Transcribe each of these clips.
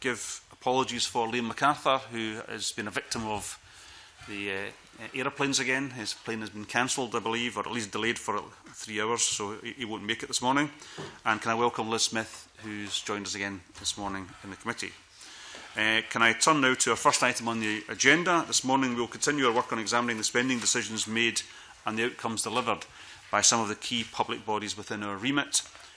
give apologies for Liam MacArthur, who has been a victim of the uh, aeroplanes again. His plane has been cancelled, I believe, or at least delayed for three hours, so he, he won't make it this morning. And can I welcome Liz Smith, who's joined us again this morning in the committee. Uh, can I turn now to our first item on the agenda? This morning we will continue our work on examining the spending decisions made and the outcomes delivered by some of the key public bodies within our remit.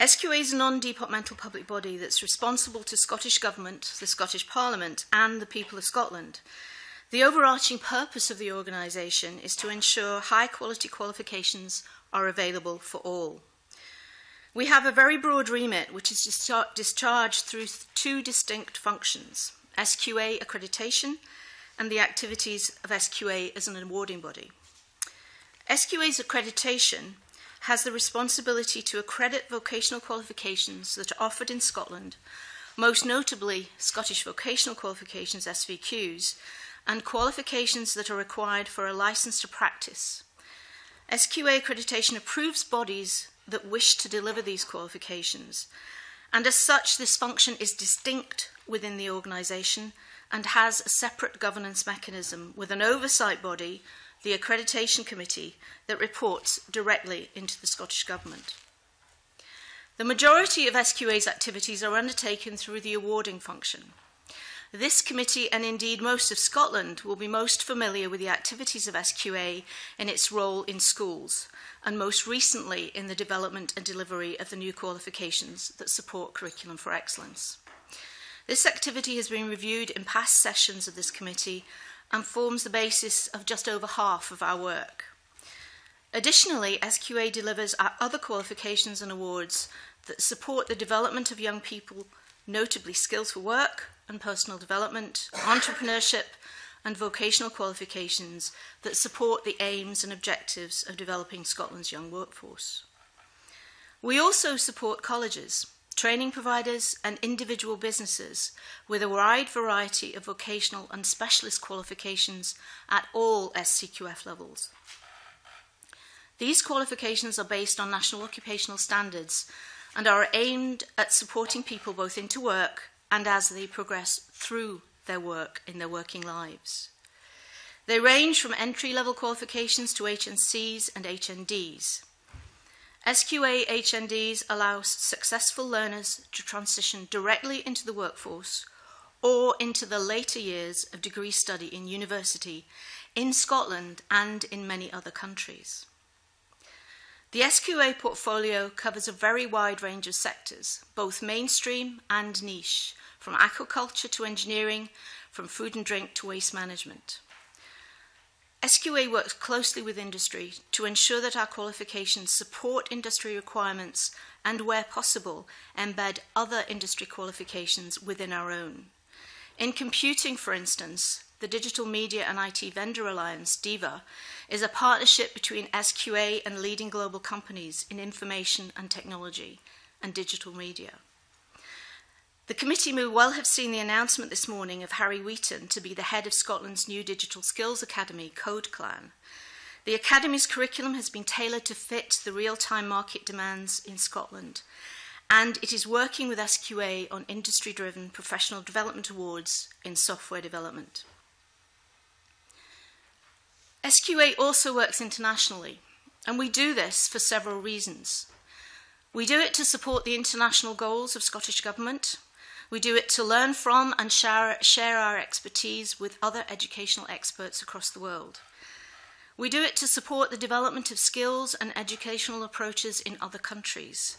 SQA is a non-departmental public body that's responsible to Scottish Government, the Scottish Parliament and the people of Scotland The overarching purpose of the organisation is to ensure high quality qualifications are available for all. We have a very broad remit which is dischar discharged through two distinct functions SQA accreditation and the activities of SQA as an awarding body. SQA's accreditation has the responsibility to accredit vocational qualifications that are offered in Scotland, most notably Scottish Vocational Qualifications SVQs, and qualifications that are required for a license to practice. SQA accreditation approves bodies that wish to deliver these qualifications, and as such, this function is distinct within the organisation and has a separate governance mechanism with an oversight body, the Accreditation Committee, that reports directly into the Scottish Government. The majority of SQA's activities are undertaken through the awarding function. This committee, and indeed most of Scotland, will be most familiar with the activities of SQA in its role in schools, and most recently in the development and delivery of the new qualifications that support Curriculum for Excellence. This activity has been reviewed in past sessions of this committee and forms the basis of just over half of our work. Additionally, SQA delivers other qualifications and awards that support the development of young people, notably skills for work, and personal development, entrepreneurship, and vocational qualifications that support the aims and objectives of developing Scotland's young workforce. We also support colleges, training providers, and individual businesses with a wide variety of vocational and specialist qualifications at all SCQF levels. These qualifications are based on national occupational standards and are aimed at supporting people both into work and as they progress through their work in their working lives. They range from entry level qualifications to HNCs and HNDs. SQA HNDs allow successful learners to transition directly into the workforce or into the later years of degree study in university in Scotland and in many other countries. The SQA portfolio covers a very wide range of sectors, both mainstream and niche, from aquaculture to engineering, from food and drink to waste management. SQA works closely with industry to ensure that our qualifications support industry requirements and, where possible, embed other industry qualifications within our own. In computing, for instance, the Digital Media and IT Vendor Alliance, DIVA, is a partnership between SQA and leading global companies in information and technology and digital media. The committee may well have seen the announcement this morning of Harry Wheaton to be the head of Scotland's new digital skills academy, CodeClan. The academy's curriculum has been tailored to fit the real-time market demands in Scotland, and it is working with SQA on industry-driven professional development awards in software development. SQA also works internationally, and we do this for several reasons. We do it to support the international goals of Scottish Government We do it to learn from and share, our expertise with other educational experts across the world. We do it to support the development of skills and educational approaches in other countries.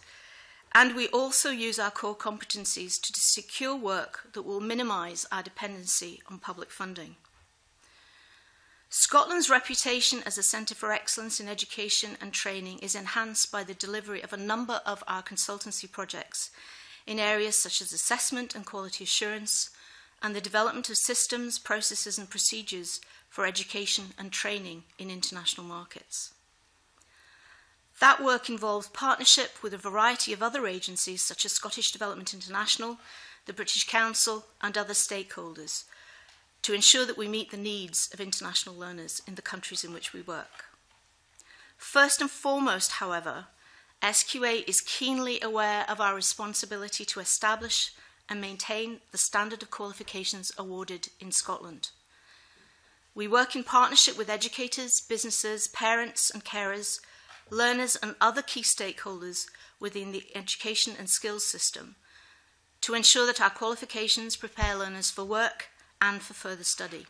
And we also use our core competencies to secure work that will minimise our dependency on public funding. Scotland's reputation as a centre for excellence in education and training is enhanced by the delivery of a number of our consultancy projects, in areas such as assessment and quality assurance, and the development of systems, processes, and procedures for education and training in international markets. That work involves partnership with a variety of other agencies such as Scottish Development International, the British Council, and other stakeholders to ensure that we meet the needs of international learners in the countries in which we work. First and foremost, however, SQA is keenly aware of our responsibility to establish and maintain the standard of qualifications awarded in Scotland. We work in partnership with educators, businesses, parents and carers, learners and other key stakeholders within the education and skills system to ensure that our qualifications prepare learners for work and for further study.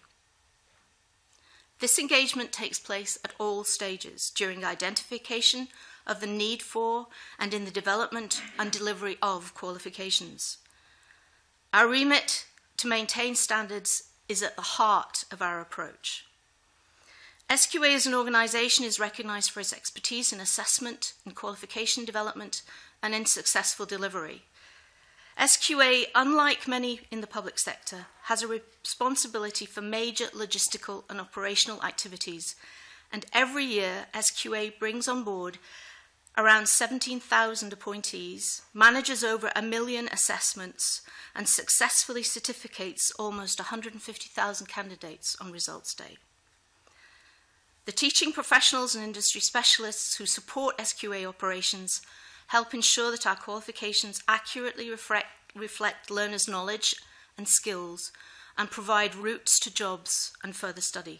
This engagement takes place at all stages during identification, of the need for and in the development and delivery of qualifications. Our remit to maintain standards is at the heart of our approach. SQA as an organisation is recognised for its expertise in assessment and qualification development and in successful delivery. SQA, unlike many in the public sector, has a responsibility for major logistical and operational activities, and every year SQA brings on board around 17,000 appointees, manages over a million assessments, and successfully certificates almost 150,000 candidates on results day. The teaching professionals and industry specialists who support SQA operations help ensure that our qualifications accurately reflect, reflect learners' knowledge and skills and provide routes to jobs and further study.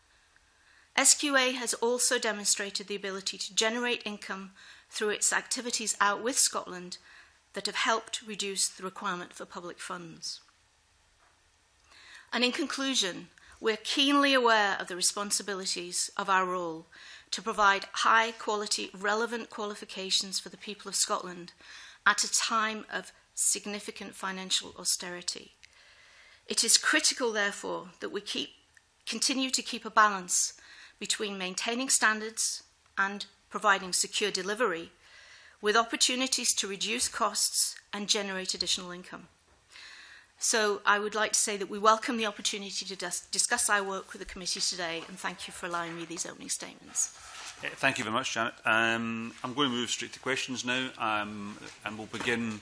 SQA has also demonstrated the ability to generate income through its activities out with Scotland that have helped reduce the requirement for public funds. And in conclusion, we're keenly aware of the responsibilities of our role to provide high quality, relevant qualifications for the people of Scotland at a time of significant financial austerity. It is critical, therefore, that we keep, continue to keep a balance between maintaining standards and providing secure delivery with opportunities to reduce costs and generate additional income. So I would like to say that we welcome the opportunity to dis discuss our work with the committee today and thank you for allowing me these opening statements. thank you very much, Janet. Um, I'm going to move straight to questions now um, and we'll begin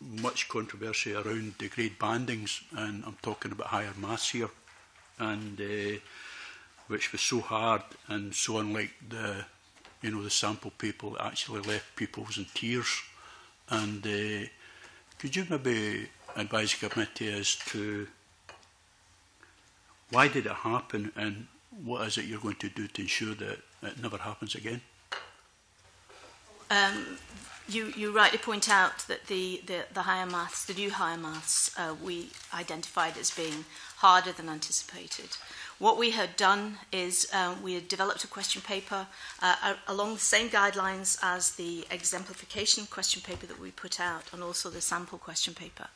much controversy around the grade bandings, and I'm talking about higher maths here, and uh, which was so hard and so unlike the, you know, the sample people actually left pupils in tears. And uh, could you maybe advise the committee as to why did it happen and what is it you're going to do to ensure that it never happens again? Um, you, you rightly point out that the, the, the higher maths, the new higher maths, uh, we identified as being harder than anticipated. What we had done is um, we had developed a question paper uh, along the same guidelines as the exemplification question paper that we put out and also the sample question paper.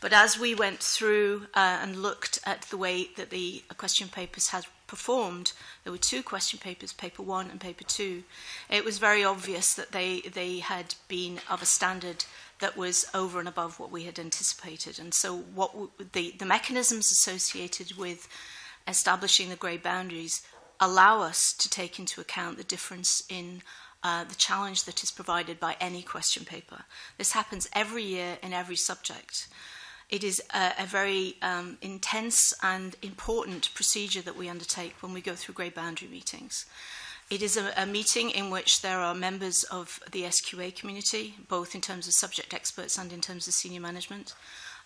But as we went through uh, and looked at the way that the question papers had performed. There were two question papers, paper one and paper two. It was very obvious that they, they had been of a standard that was over and above what we had anticipated. And so what the, the mechanisms associated with establishing the grey boundaries allow us to take into account the difference in uh, the challenge that is provided by any question paper. This happens every year in every subject. It is a, a very um, intense and important procedure that we undertake when we go through grey boundary meetings. It is a, a meeting in which there are members of the SQA community, both in terms of subject experts and in terms of senior management,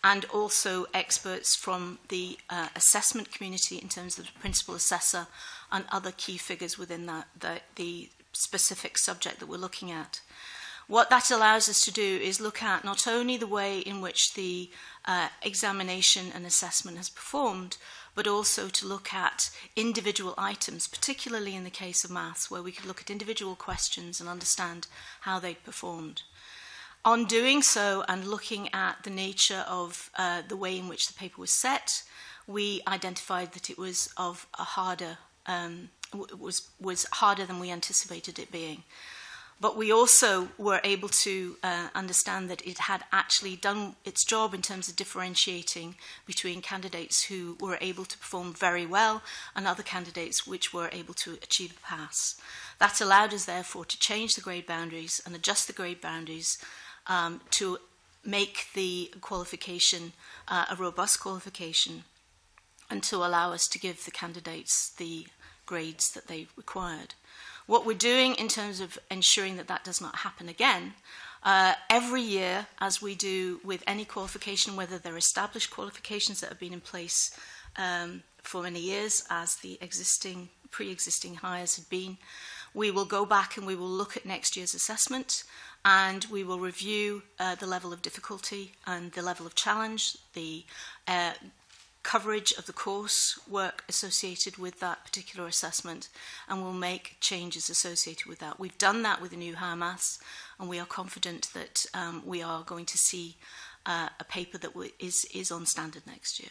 and also experts from the uh, assessment community in terms of the principal assessor and other key figures within that, the, the specific subject that we're looking at. What that allows us to do is look at not only the way in which the uh, examination and assessment has performed, but also to look at individual items, particularly in the case of maths, where we could look at individual questions and understand how they performed. On doing so and looking at the nature of uh, the way in which the paper was set, we identified that it was of a harder um, was was harder than we anticipated it being. But we also were able to uh, understand that it had actually done its job in terms of differentiating between candidates who were able to perform very well and other candidates which were able to achieve a pass. That allowed us, therefore, to change the grade boundaries and adjust the grade boundaries um, to make the qualification uh, a robust qualification and to allow us to give the candidates the grades that they required. What we're doing in terms of ensuring that that does not happen again Uh, every year, as we do with any qualification, whether they're established qualifications that have been in place um, for many years, as the existing pre-existing hires had been, we will go back and we will look at next year's assessment and we will review uh, the level of difficulty and the level of challenge, the uh, coverage of the course work associated with that particular assessment and we'll make changes associated with that. We've done that with the new higher maths and we are confident that um, we are going to see uh, a paper that is, is on standard next year.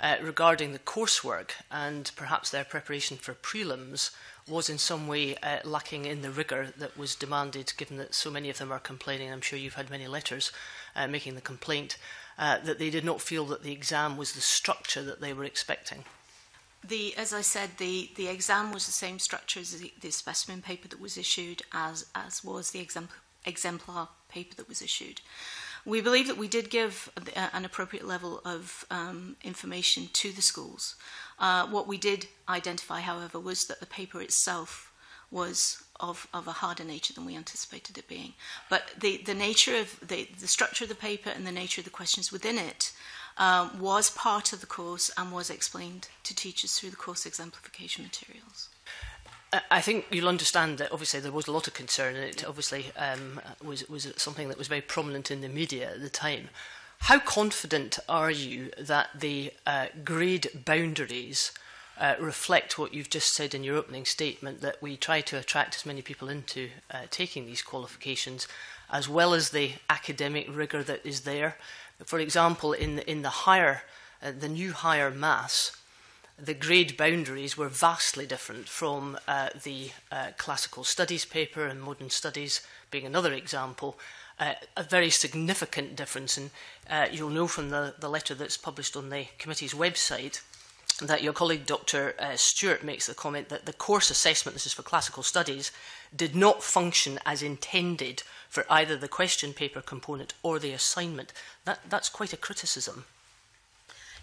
uh, regarding the coursework and perhaps their preparation for prelims was in some way uh, lacking in the rigour that was demanded, given that so many of them are complaining. I'm sure you've had many letters uh, making the complaint uh, that they did not feel that the exam was the structure that they were expecting. The, as I said, the, the exam was the same structure as the, the specimen paper that was issued, as, as was the exempl exemplar paper that was issued. We believe that we did give uh, an appropriate level of um, information to the schools. Uh, what we did identify, however, was that the paper itself was of, of a harder nature than we anticipated it being. But the, the nature of the, the structure of the paper and the nature of the questions within it um, was part of the course and was explained to teachers through the course exemplification materials. I think you'll understand that obviously there was a lot of concern, and it obviously um, was, was something that was very prominent in the media at the time. How confident are you that the uh, grade boundaries Uh, reflect what you've just said in your opening statement that we try to attract as many people into uh, taking these qualifications, as well as the academic rigor that is there. For example, in the, in the higher, uh, the new higher mass, the grade boundaries were vastly different from uh, the uh, classical studies paper and modern studies being another example. Uh, a very significant difference, and uh, you'll know from the, the letter that's published on the committee's website that your colleague Dr uh, Stewart makes the comment that the course assessment, this is for classical studies, did not function as intended for either the question paper component or the assignment. That, that's quite a criticism.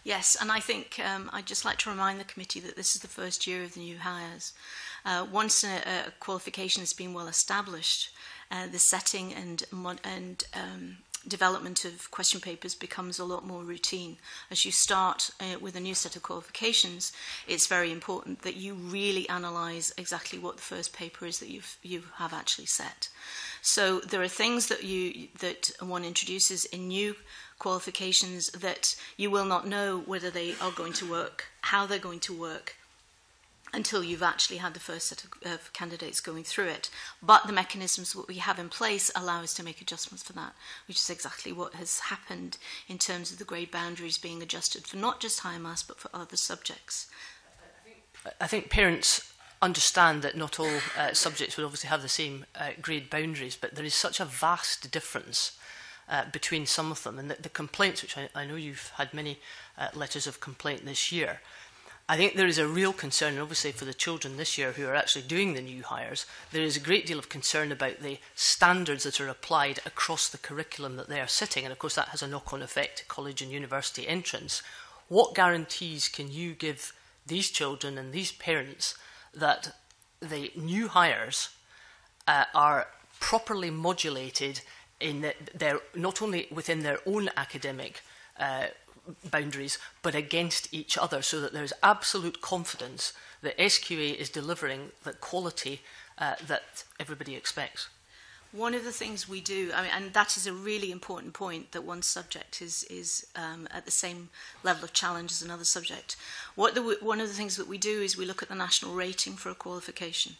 Yes, and I think um, I'd just like to remind the committee that this is the first year of the new hires. Uh, once a, a qualification has been well established, uh, the setting and, and um, development of question papers becomes a lot more routine. As you start uh, with a new set of qualifications, it's very important that you really analyse exactly what the first paper is that you've, you have actually set. So there are things that, you, that one introduces in new qualifications that you will not know whether they are going to work, how they're going to work, until you've actually had the first set of, of, candidates going through it. But the mechanisms that we have in place allow us to make adjustments for that, which is exactly what has happened in terms of the grade boundaries being adjusted for not just higher maths but for other subjects. I think parents understand that not all uh, subjects would obviously have the same uh, grade boundaries, but there is such a vast difference uh, between some of them. And the, the complaints, which I, I know you've had many uh, letters of complaint this year, I think there is a real concern, obviously, for the children this year who are actually doing the new hires. There is a great deal of concern about the standards that are applied across the curriculum that they are sitting, and of course that has a knock-on effect to college and university entrance. What guarantees can you give these children and these parents that the new hires uh, are properly modulated in their, not only within their own academic uh, boundaries, but against each other, so that there's absolute confidence that SQA is delivering the quality uh, that everybody expects. One of the things we do, I mean, and that is a really important point that one subject is is um, at the same level of challenge as another subject. What the, one of the things that we do is we look at the national rating for a qualification.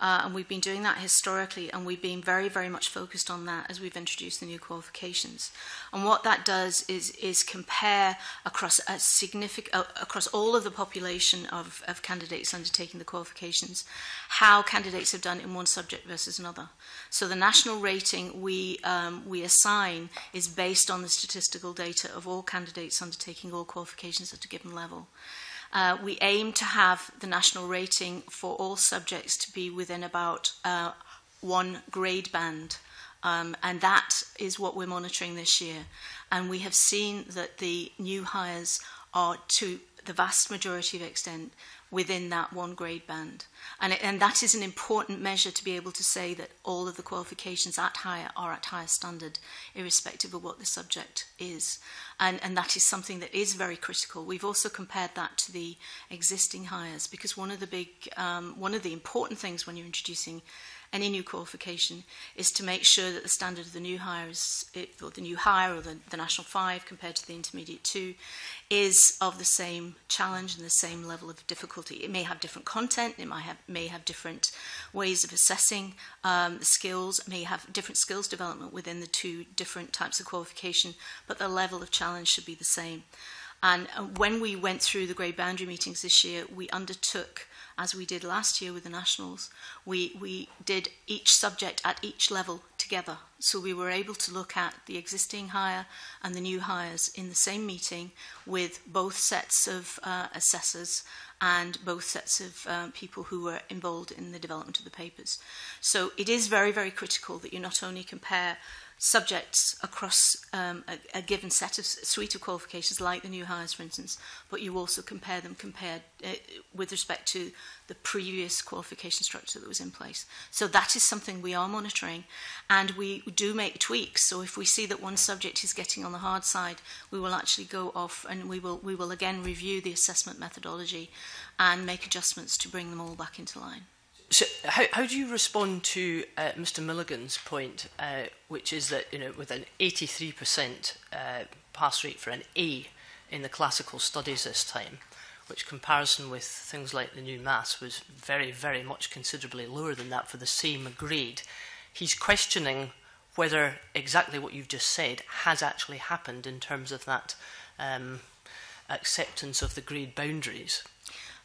Uh, and we've been doing that historically, and we've been very, very much focused on that as we've introduced the new qualifications. And what that does is, is compare across a significant, uh, across all of the population of, of candidates undertaking the qualifications, how candidates have done in one subject versus another. So the national rating we, um, we assign is based on the statistical data of all candidates undertaking all qualifications at a given level. Uh, we aim to have the national rating for all subjects to be within about uh, one grade band. Um, and that is what we're monitoring this year. And we have seen that the new hires are, to the vast majority of extent, within that one grade band. And, it, and that is an important measure to be able to say that all of the qualifications at higher are at higher standard, irrespective of what the subject is. And, and that is something that is very critical. We've also compared that to the existing hires because one of the big, um, one of the important things when you're introducing any new qualification is to make sure that the standard of the new hire is, or the new hire or the, the national five compared to the intermediate two is of the same challenge and the same level of difficulty. It may have different content, it might have, may have different ways of assessing um, the skills, may have different skills development within the two different types of qualification, but the level of challenge should be the same. And uh, when we went through the grade boundary meetings this year, we undertook as we did last year with the nationals, we, we did each subject at each level together. So we were able to look at the existing hire and the new hires in the same meeting with both sets of uh, assessors and both sets of uh, people who were involved in the development of the papers. So it is very, very critical that you not only compare subjects across um, a, a given set of suite of qualifications, like the new hires, for instance, but you also compare them compared uh, with respect to the previous qualification structure that was in place. So that is something we are monitoring, and we do make tweaks. So if we see that one subject is getting on the hard side, we will actually go off and we will we will again review the assessment methodology, and make adjustments to bring them all back into line. So, how, how do you respond to uh, Mr. Milligan's point, uh, which is that you know with an 83% uh, pass rate for an A in the classical studies this time, which comparison with things like the new maths was very, very much considerably lower than that for the same grade, he's questioning whether exactly what you've just said has actually happened in terms of that um, acceptance of the grade boundaries.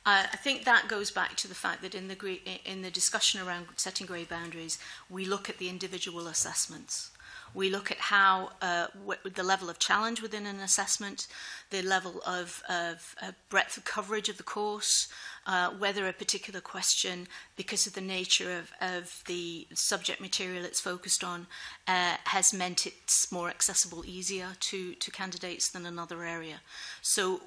Uh, I think that goes back to the fact that in the, in the discussion around setting grey boundaries, we look at the individual assessments. We look at how uh, the level of challenge within an assessment, the level of, of uh, breadth of coverage of the course, uh, whether a particular question, because of the nature of, of the subject material it's focused on, uh, has meant it's more accessible, easier to, to candidates than another area. So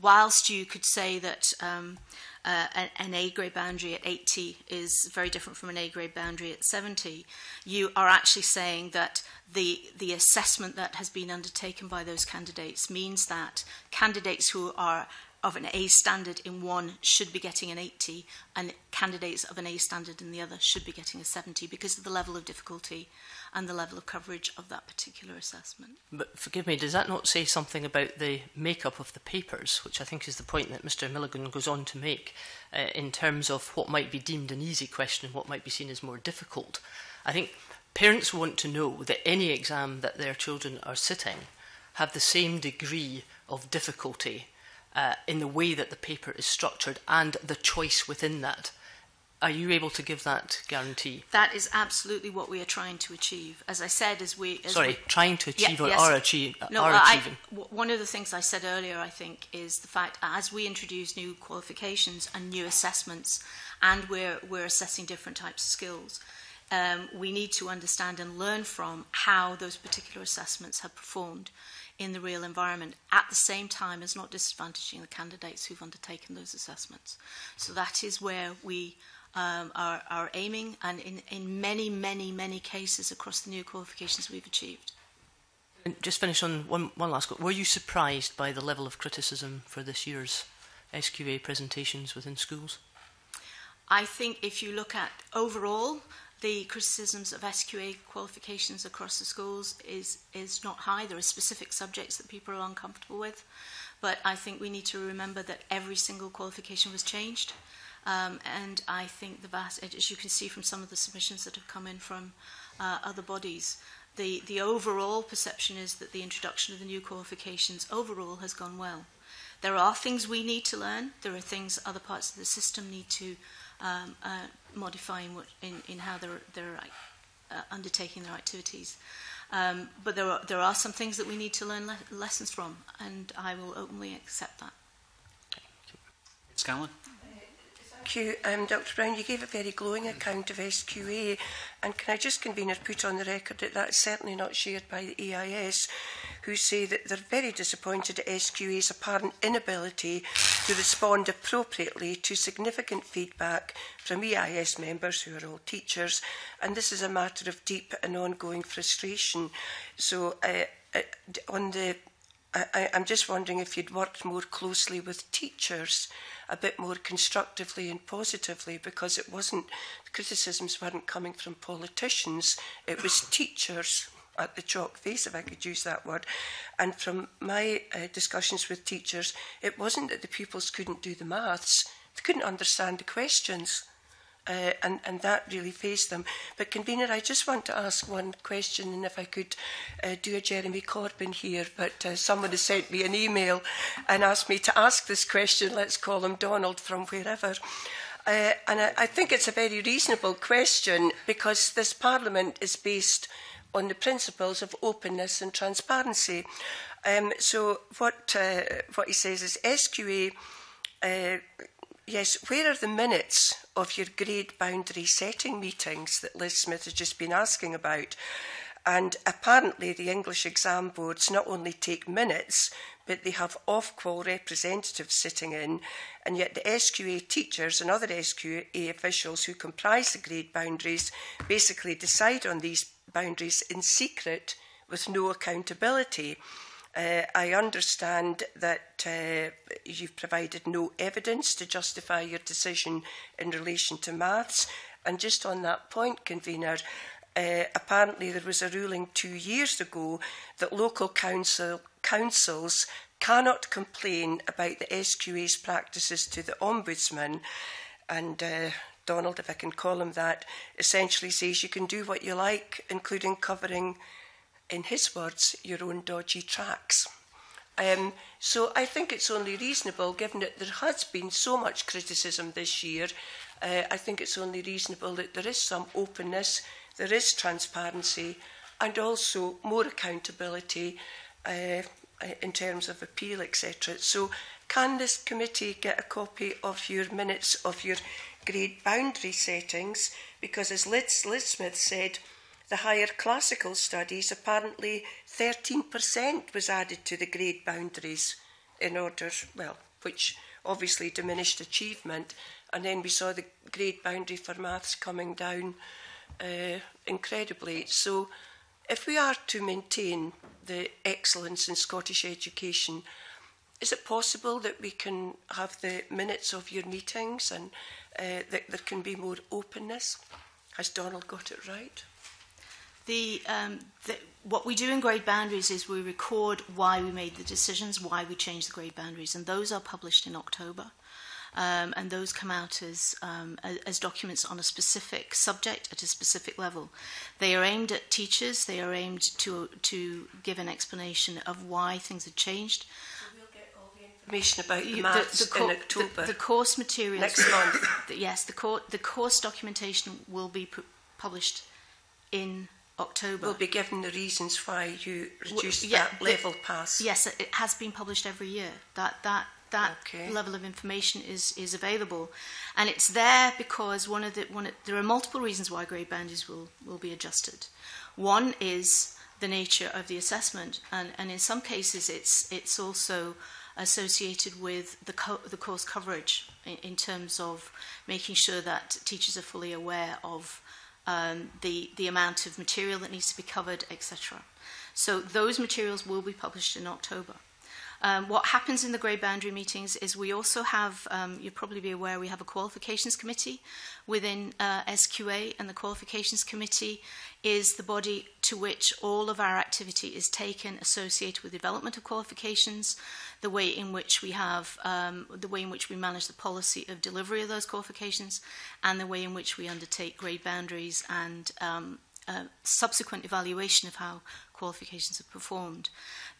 whilst you could say that um, uh, an A grade boundary at 80 is very different from an A grade boundary at 70, you are actually saying that the, the assessment that has been undertaken by those candidates means that candidates who are of an A standard in one should be getting an 80 and candidates of an A standard in the other should be getting a 70 because of the level of difficulty and the level of coverage of that particular assessment. But forgive me, does that not say something about the makeup of the papers, which I think is the point that Mr Milligan goes on to make uh, in terms of what might be deemed an easy question and what might be seen as more difficult? I think parents want to know that any exam that their children are sitting have the same degree of difficulty uh, in the way that the paper is structured and the choice within that. Are you able to give that guarantee? That is absolutely what we are trying to achieve. As I said, as we... As Sorry, we, trying to achieve yeah, or, yes. or, achieve, no, or I, achieving? one of the things I said earlier, I think, is the fact as we introduce new qualifications and new assessments, and we're, we're assessing different types of skills, um, we need to understand and learn from how those particular assessments have performed in the real environment at the same time as not disadvantaging the candidates who've undertaken those assessments. So that is where we um, are, are aiming, and in, in many, many, many cases across the new qualifications we've achieved. And just finish on one, one last quote. Were you surprised by the level of criticism for this year's SQA presentations within schools? I think if you look at overall, the criticisms of SQA qualifications across the schools is, is not high. There are specific subjects that people are uncomfortable with. But I think we need to remember that every single qualification was changed. Um, and I think the vast, as you can see from some of the submissions that have come in from uh, other bodies, the, the overall perception is that the introduction of the new qualifications overall has gone well. There are things we need to learn. There are things other parts of the system need to um, uh, modify in, what, in, in how they're, they're uh, undertaking their activities. Um, but there are, there are some things that we need to learn le lessons from, and I will openly accept that. Scanlon? thank you, um, Dr Brown. You gave a very glowing account of SQA, and can I just or put on the record that that's certainly not shared by the EIS, who say that they're very disappointed at SQA's apparent inability to respond appropriately to significant feedback from EIS members who are all teachers, and this is a matter of deep and ongoing frustration. So, uh, uh, on the I, I'm just wondering if you'd worked more closely with teachers a bit more constructively and positively because it wasn't, criticisms weren't coming from politicians, it was teachers at the chalk face, if I could use that word. And from my uh, discussions with teachers, it wasn't that the pupils couldn't do the maths, they couldn't understand the questions uh, and, and that really faced them. But, Convener, I just want to ask one question, and if I could uh, do a Jeremy Corbyn here, but uh, someone has sent me an email and asked me to ask this question, let's call him Donald from wherever. Uh, and I, I think it's a very reasonable question because this Parliament is based on the principles of openness and transparency. Um, so what, uh, what he says is SQA uh, Yes, where are the minutes of your grade boundary setting meetings that Liz Smith has just been asking about? And apparently, the English exam boards not only take minutes, but they have off call representatives sitting in, and yet the SQA teachers and other SQA officials who comprise the grade boundaries basically decide on these boundaries in secret with no accountability. Uh, I understand that uh, you've provided no evidence to justify your decision in relation to maths. And just on that point, convener, uh, apparently there was a ruling two years ago that local council, councils cannot complain about the SQA's practices to the Ombudsman. And uh, Donald, if I can call him that, essentially says you can do what you like, including covering in his words, your own dodgy tracks. Um, so I think it's only reasonable, given that there has been so much criticism this year, uh, I think it's only reasonable that there is some openness, there is transparency, and also more accountability uh, in terms of appeal, etc. So can this committee get a copy of your minutes of your grade boundary settings? Because as Liz, Liz Smith said, the higher classical studies, apparently 13% was added to the grade boundaries in order, well, which obviously diminished achievement. And then we saw the grade boundary for maths coming down uh, incredibly. So if we are to maintain the excellence in Scottish education, is it possible that we can have the minutes of your meetings and uh, that there can be more openness? Has Donald got it right? The, um, the, what we do in grade boundaries is we record why we made the decisions, why we changed the grade boundaries, and those are published in October. Um, and those come out as, um, as documents on a specific subject at a specific level. They are aimed at teachers. They are aimed to, to give an explanation of why things have changed. we'll get all the information about the maths the, the in October. The, the course materials. Next month. The, yes, the, co the course documentation will be published in October. Will be given the reasons why you reduced w yeah, that level the, pass. Yes, it has been published every year. That that that okay. level of information is is available, and it's there because one of the one of, there are multiple reasons why grade boundaries will will be adjusted. One is the nature of the assessment, and and in some cases it's it's also associated with the, co the course coverage in, in terms of making sure that teachers are fully aware of um, the, the amount of material that needs to be covered, etc. So those materials will be published in October. Um, what happens in the grey boundary meetings is we also have, um, you'll probably be aware, we have a qualifications committee within uh, SQA, and the qualifications committee is the body to which all of our activity is taken associated with development of qualifications, the way in which we have, um, the way in which we manage the policy of delivery of those qualifications, and the way in which we undertake grade boundaries and um, uh, subsequent evaluation of how qualifications are performed.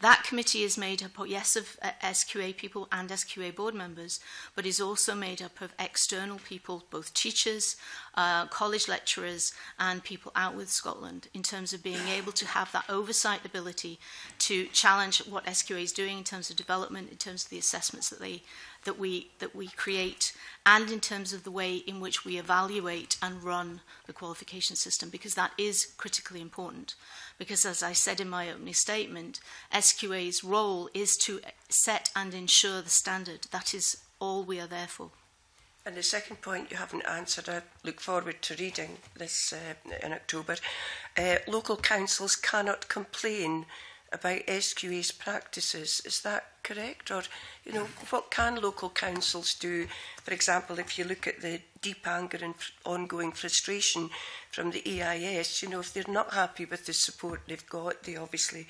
That committee is made up, of, yes, of uh, SQA people and SQA board members, but is also made up of external people, both teachers, uh, college lecturers, and people out with Scotland, in terms of being able to have that oversight ability to challenge what SQA is doing in terms of development, in terms of the assessments that they that we, that we create and in terms of the way in which we evaluate and run the qualification system, because that is critically important. Because as I said in my opening statement, SQA's role is to set and ensure the standard. That is all we are there for. And the second point you haven't answered, I look forward to reading this uh, in October. Uh, local councils cannot complain about SQA's practices. Is that correct? Or, you know, what can local councils do? For example, if you look at the deep anger and ongoing frustration from the EIS, you know, if they're not happy with the support they've got, they obviously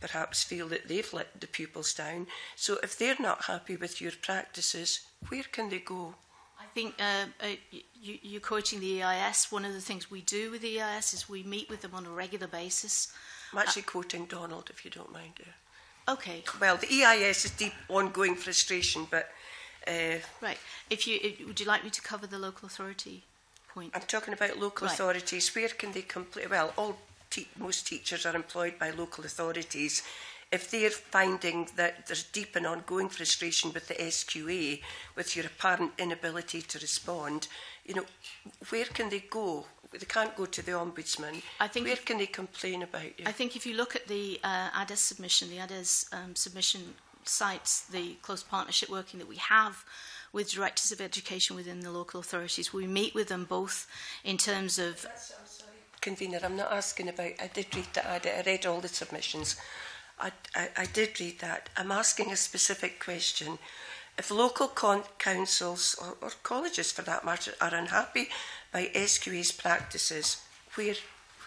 perhaps feel that they've let the pupils down. So if they're not happy with your practices, where can they go? I think um, uh, uh, you, you're quoting the EIS. One of the things we do with the EIS is we meet with them on a regular basis. I'm actually uh, quoting Donald, if you don't mind. Yeah. Okay. Well, the EIS is deep, ongoing frustration, but... Uh, right. If you, if, would you like me to cover the local authority point? I'm talking about local right. authorities. Where can they complete... Well, all te most teachers are employed by local authorities. If they're finding that there's deep and ongoing frustration with the SQA, with your apparent inability to respond, you know, where can they go? they can't go to the ombudsman. I think where if, can they complain about you? I think if you look at the uh, ADES submission, the ADES um, submission cites the close partnership working that we have with directors of education within the local authorities. We meet with them both in terms of. I'm sorry, convener. I'm not asking about. I did read that. I read all the submissions. I, I, I did read that. I'm asking a specific question. If local councils or, or colleges, for that matter, are unhappy by SQA's practices, where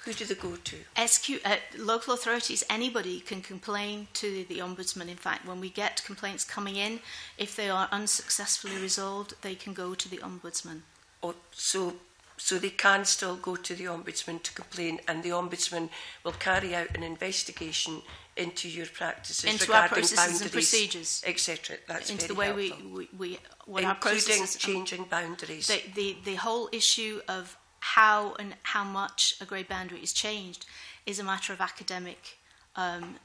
who do they go to? SQ, uh, local authorities, anybody can complain to the Ombudsman. In fact, when we get complaints coming in, if they are unsuccessfully resolved, they can go to the Ombudsman. Oh, so, so they can still go to the Ombudsman to complain, and the Ombudsman will carry out an investigation into your practices into regarding our processes and procedures, etc. That's into the way helpful. we we, we including changing boundaries. The, the the whole issue of how and how much a grade boundary is changed is a matter of academic um,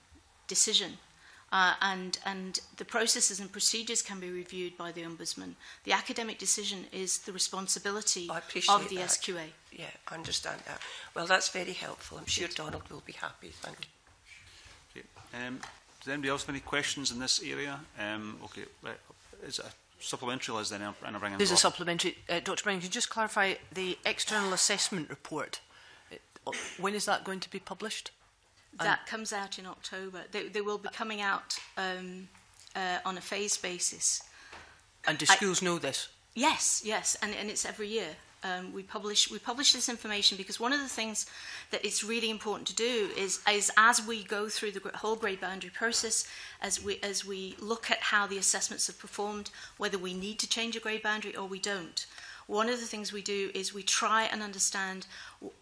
decision. Uh, and, and the processes and procedures can be reviewed by the Ombudsman. The academic decision is the responsibility of the that. SQA. Yeah, I understand that. Well, that's very helpful. I'm sure Donald will be happy. Thank you. Okay. Um, does anybody else have any questions in this area? Um, okay. Uh, is it supplementary, Liz, then? And i There's a supplementary. Uh, Dr Brown, can you just clarify the external assessment report? Uh, when is that going to be published? That um, comes out in October. They, they will be coming out um, uh, on a phase basis. And do schools I, know this? Yes, yes, and, and it's every year um, we publish we publish this information because one of the things that it's really important to do is, is as we go through the whole grade boundary process, as we as we look at how the assessments have performed, whether we need to change a grade boundary or we don't. One of the things we do is we try and understand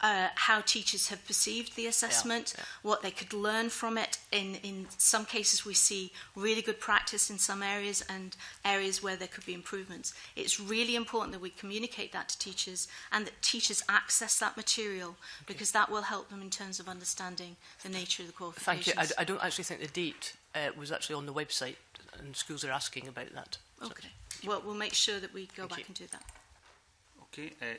uh, how teachers have perceived the assessment, yeah, yeah. what they could learn from it. In, in some cases, we see really good practice in some areas and areas where there could be improvements. It's really important that we communicate that to teachers and that teachers access that material okay. because that will help them in terms of understanding the nature of the qualifications. Thank you. I, I don't actually think the date uh, was actually on the website and schools are asking about that. Okay. So, well, we'll make sure that we go Thank back you. and do that. Okay, uh, e,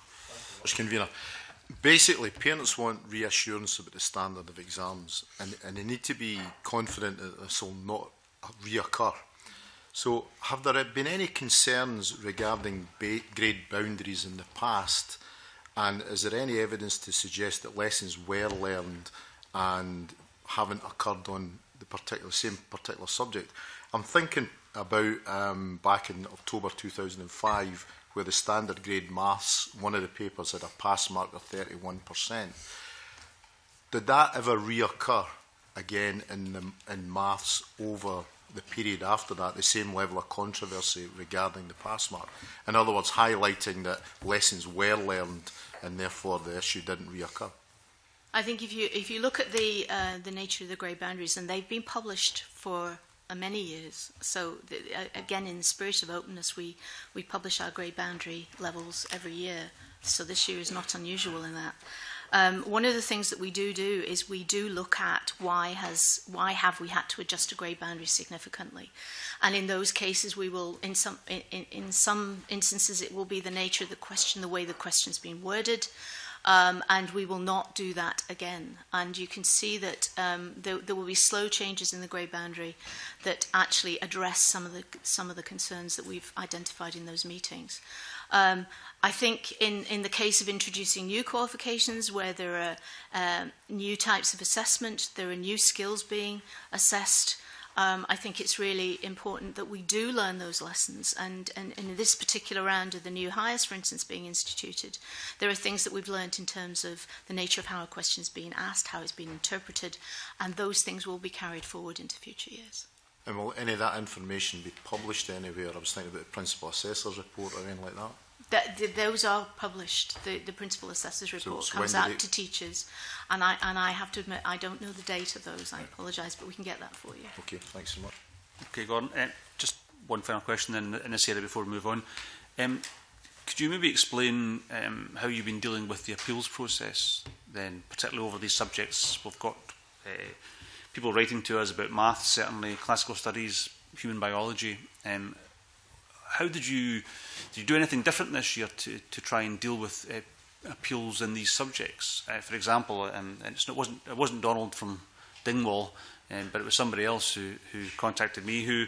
As convener, basically, parents want reassurance about the standard of exams, and, and they need to be confident that this will not reoccur. So, have there been any concerns regarding grade boundaries in the past? And is there any evidence to suggest that lessons were learned and haven't occurred on the particular same particular subject? I'm thinking about um, back in October 2005 with the standard grade maths, one of the papers had a pass mark of 31%. Did that ever reoccur again in, the, in maths over the period after that, the same level of controversy regarding the pass mark? In other words, highlighting that lessons were learned and therefore the issue didn't reoccur. I think if you if you look at the uh, the nature of the grey boundaries, and they've been published for many years. So again, in the spirit of openness, we, we publish our grey boundary levels every year. So this year is not unusual in that. Um, one of the things that we do do is we do look at why has why have we had to adjust a grade boundary significantly, and in those cases we will in some in, in some instances it will be the nature of the question, the way the question's been worded, Um, and we will not do that again. And you can see that um, there, there will be slow changes in the grey boundary that actually address some of the, some of the concerns that we've identified in those meetings. Um, I think in, in the case of introducing new qualifications where there are um, new types of assessment, there are new skills being assessed, um, I think it's really important that we do learn those lessons. And, and, and in this particular round of the new hires, for instance, being instituted, there are things that we've learned in terms of the nature of how a question's being asked, how it's been interpreted, and those things will be carried forward into future years. And will any of that information be published anywhere? I was thinking about the principal assessor's report or anything like that that th those are published. The, the principal assessors report so comes out it... to teachers, and I and I have to admit I don't know the date of those. I apologize but we can get that for you. Okay, thanks so much. Okay, go on Uh, just one final question in, in this area before we move on. Um, could you maybe explain um, how you've been dealing with the appeals process then, particularly over these subjects? We've got uh, people writing to us about maths, certainly classical studies, human biology. Um, how did you did you do anything different this year to to try and deal with uh, appeals in these subjects? Uh, for example, um, and it's it wasn't it wasn't Donald from Dingwall, um, but it was somebody else who who contacted me who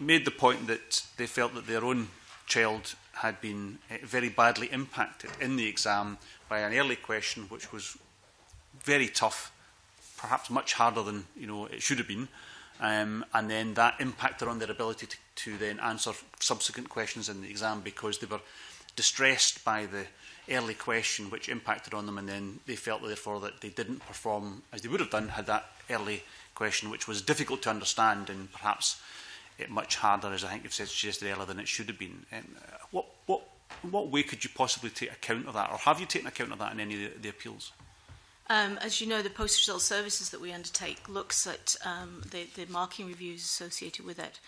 made the point that they felt that their own child had been uh, very badly impacted in the exam by an early question which was very tough, perhaps much harder than you know it should have been um, and then that impacted on their ability to, to then answer subsequent questions in the exam because they were distressed by the early question which impacted on them and then they felt therefore that they didn't perform as they would have done had that early question which was difficult to understand and perhaps it eh, much harder as I think you've said suggested earlier than it should have been. Um, what, what, what way could you possibly take account of that or have you taken account of that in any of the, the appeals? Um, as you know, the post-result services that we undertake looks at um, the, the marking reviews associated with it,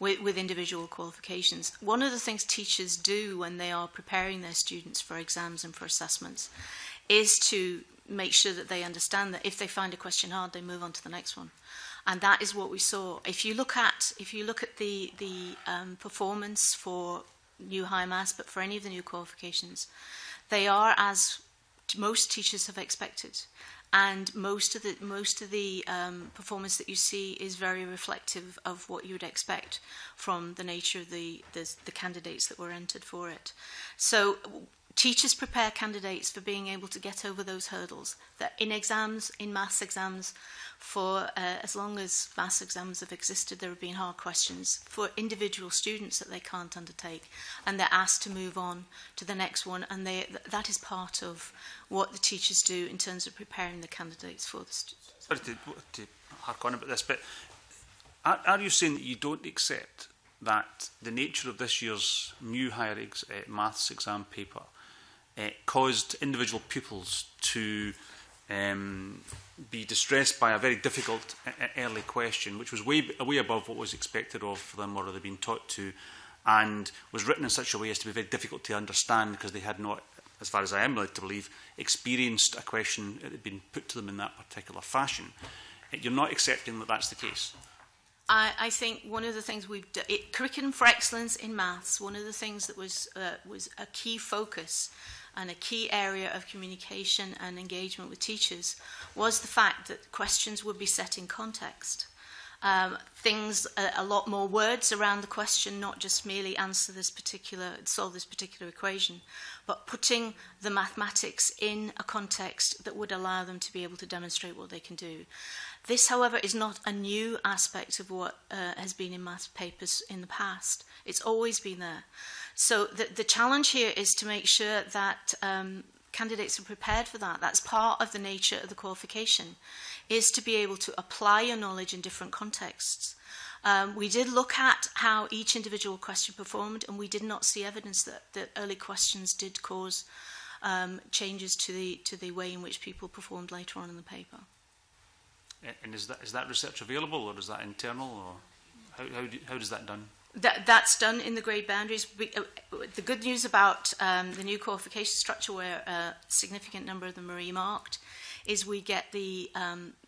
with, with individual qualifications. One of the things teachers do when they are preparing their students for exams and for assessments is to make sure that they understand that if they find a question hard, they move on to the next one. And that is what we saw. If you look at if you look at the the um, performance for new high mass, but for any of the new qualifications, they are as most teachers have expected. And most of the most of the um, performance that you see is very reflective of what you would expect from the nature of the the, the candidates that were entered for it. So Teachers prepare candidates for being able to get over those hurdles that in exams, in maths exams, for uh, as long as maths exams have existed, there have been hard questions for individual students that they can't undertake, and they're asked to move on to the next one, and they, th that is part of what the teachers do in terms of preparing the candidates for the students. Sorry to, to hark on about this, but are, are you saying that you don't accept that the nature of this year's new higher ex uh, maths exam paper uh, caused individual pupils to um, be distressed by a very difficult uh, early question, which was way, way above what was expected of them or they'd been taught to, and was written in such a way as to be very difficult to understand because they had not, as far as I am led to believe, experienced a question that had been put to them in that particular fashion. Eh, you're not accepting that that's the case. I, I think one of the things we've done, curriculum for excellence in maths, one of the things that was uh, was a key focus and a key area of communication and engagement with teachers was the fact that questions would be set in context. Um, things, a, a lot more words around the question, not just merely answer this particular, solve this particular equation, but putting the mathematics in a context that would allow them to be able to demonstrate what they can do. This, however, is not a new aspect of what uh, has been in maths papers in the past. It's always been there. So the, the challenge here is to make sure that um, candidates are prepared for that. That's part of the nature of the qualification, is to be able to apply your knowledge in different contexts. Um, we did look at how each individual question performed, and we did not see evidence that, that early questions did cause um, changes to the to the way in which people performed later on in the paper. And is that is that research available, or is that internal, or how how, do, how is that done? that, that's done in the grade boundaries. We, uh, the good news about um, the new qualification structure, where a significant number of them are earmarked, is we get the, um,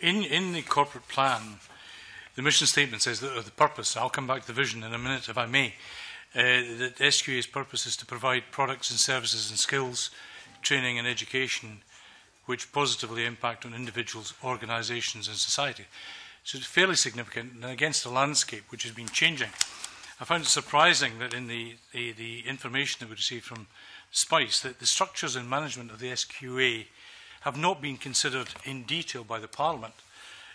in, in the corporate plan, the mission statement says that the purpose, I'll come back to the vision in a minute if I may, uh, that SQA's purpose is to provide products and services and skills, training and education which positively impact on individuals, organisations and society. So it's fairly significant and against a landscape which has been changing. I found it surprising that in the, the, the information that we received from SPICE, that the structures and management of the SQA have not been considered in detail by the Parliament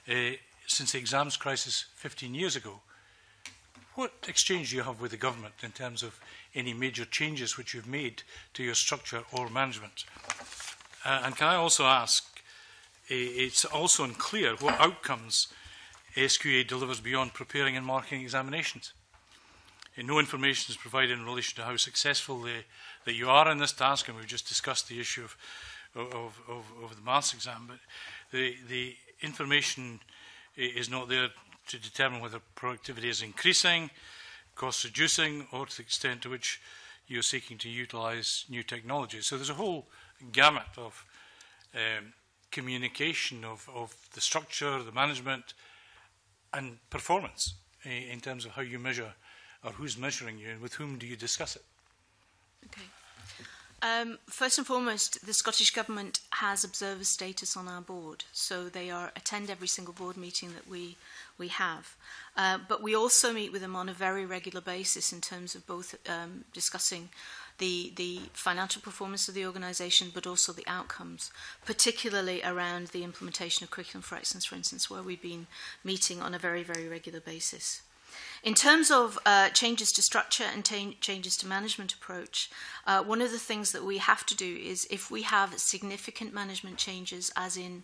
uh, since the exams crisis 15 years ago. What exchange do you have with the government in terms of any major changes which you've made to your structure or management? Uh, and can I also ask, uh, it's also unclear what outcomes ASQA delivers beyond preparing and marking examinations. And no information is provided in relation to how successful they, that you are in this task, and we've just discussed the issue of, of, of, of the maths exam, but the, the information is not there to determine whether productivity is increasing, cost reducing, or to the extent to which you're seeking to utilize new technology. So there's a whole gamut of um, communication of, of the structure, the management, and performance in terms of how you measure or who's measuring you and with whom do you discuss it? Okay. Um, first and foremost, the Scottish Government has observer status on our board, so they are attend every single board meeting that we we have. Uh, but we also meet with them on a very regular basis in terms of both um, discussing the, the financial performance of the organisation, but also the outcomes, particularly around the implementation of curriculum for excellence, for instance, where we've been meeting on a very, very regular basis. In terms of uh, changes to structure and changes to management approach, uh, one of the things that we have to do is if we have significant management changes, as in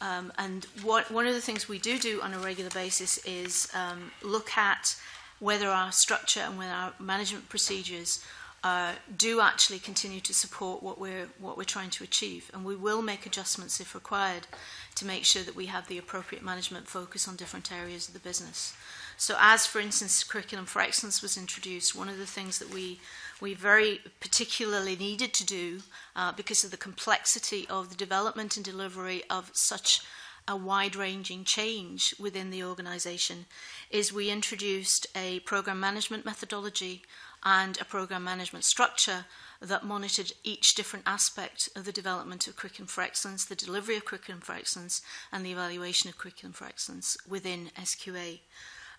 Um, and what, one of the things we do do on a regular basis is um, look at whether our structure and whether our management procedures uh, do actually continue to support what we're what we're trying to achieve, and we will make adjustments if required to make sure that we have the appropriate management focus on different areas of the business. So, as for instance, curriculum for excellence was introduced, one of the things that we we very particularly needed to do uh, because of the complexity of the development and delivery of such a wide ranging change within the organisation is we introduced a program management methodology and a program management structure that monitored each different aspect of the development of curriculum for excellence, the delivery of curriculum for excellence, and the evaluation of curriculum for excellence within SQA.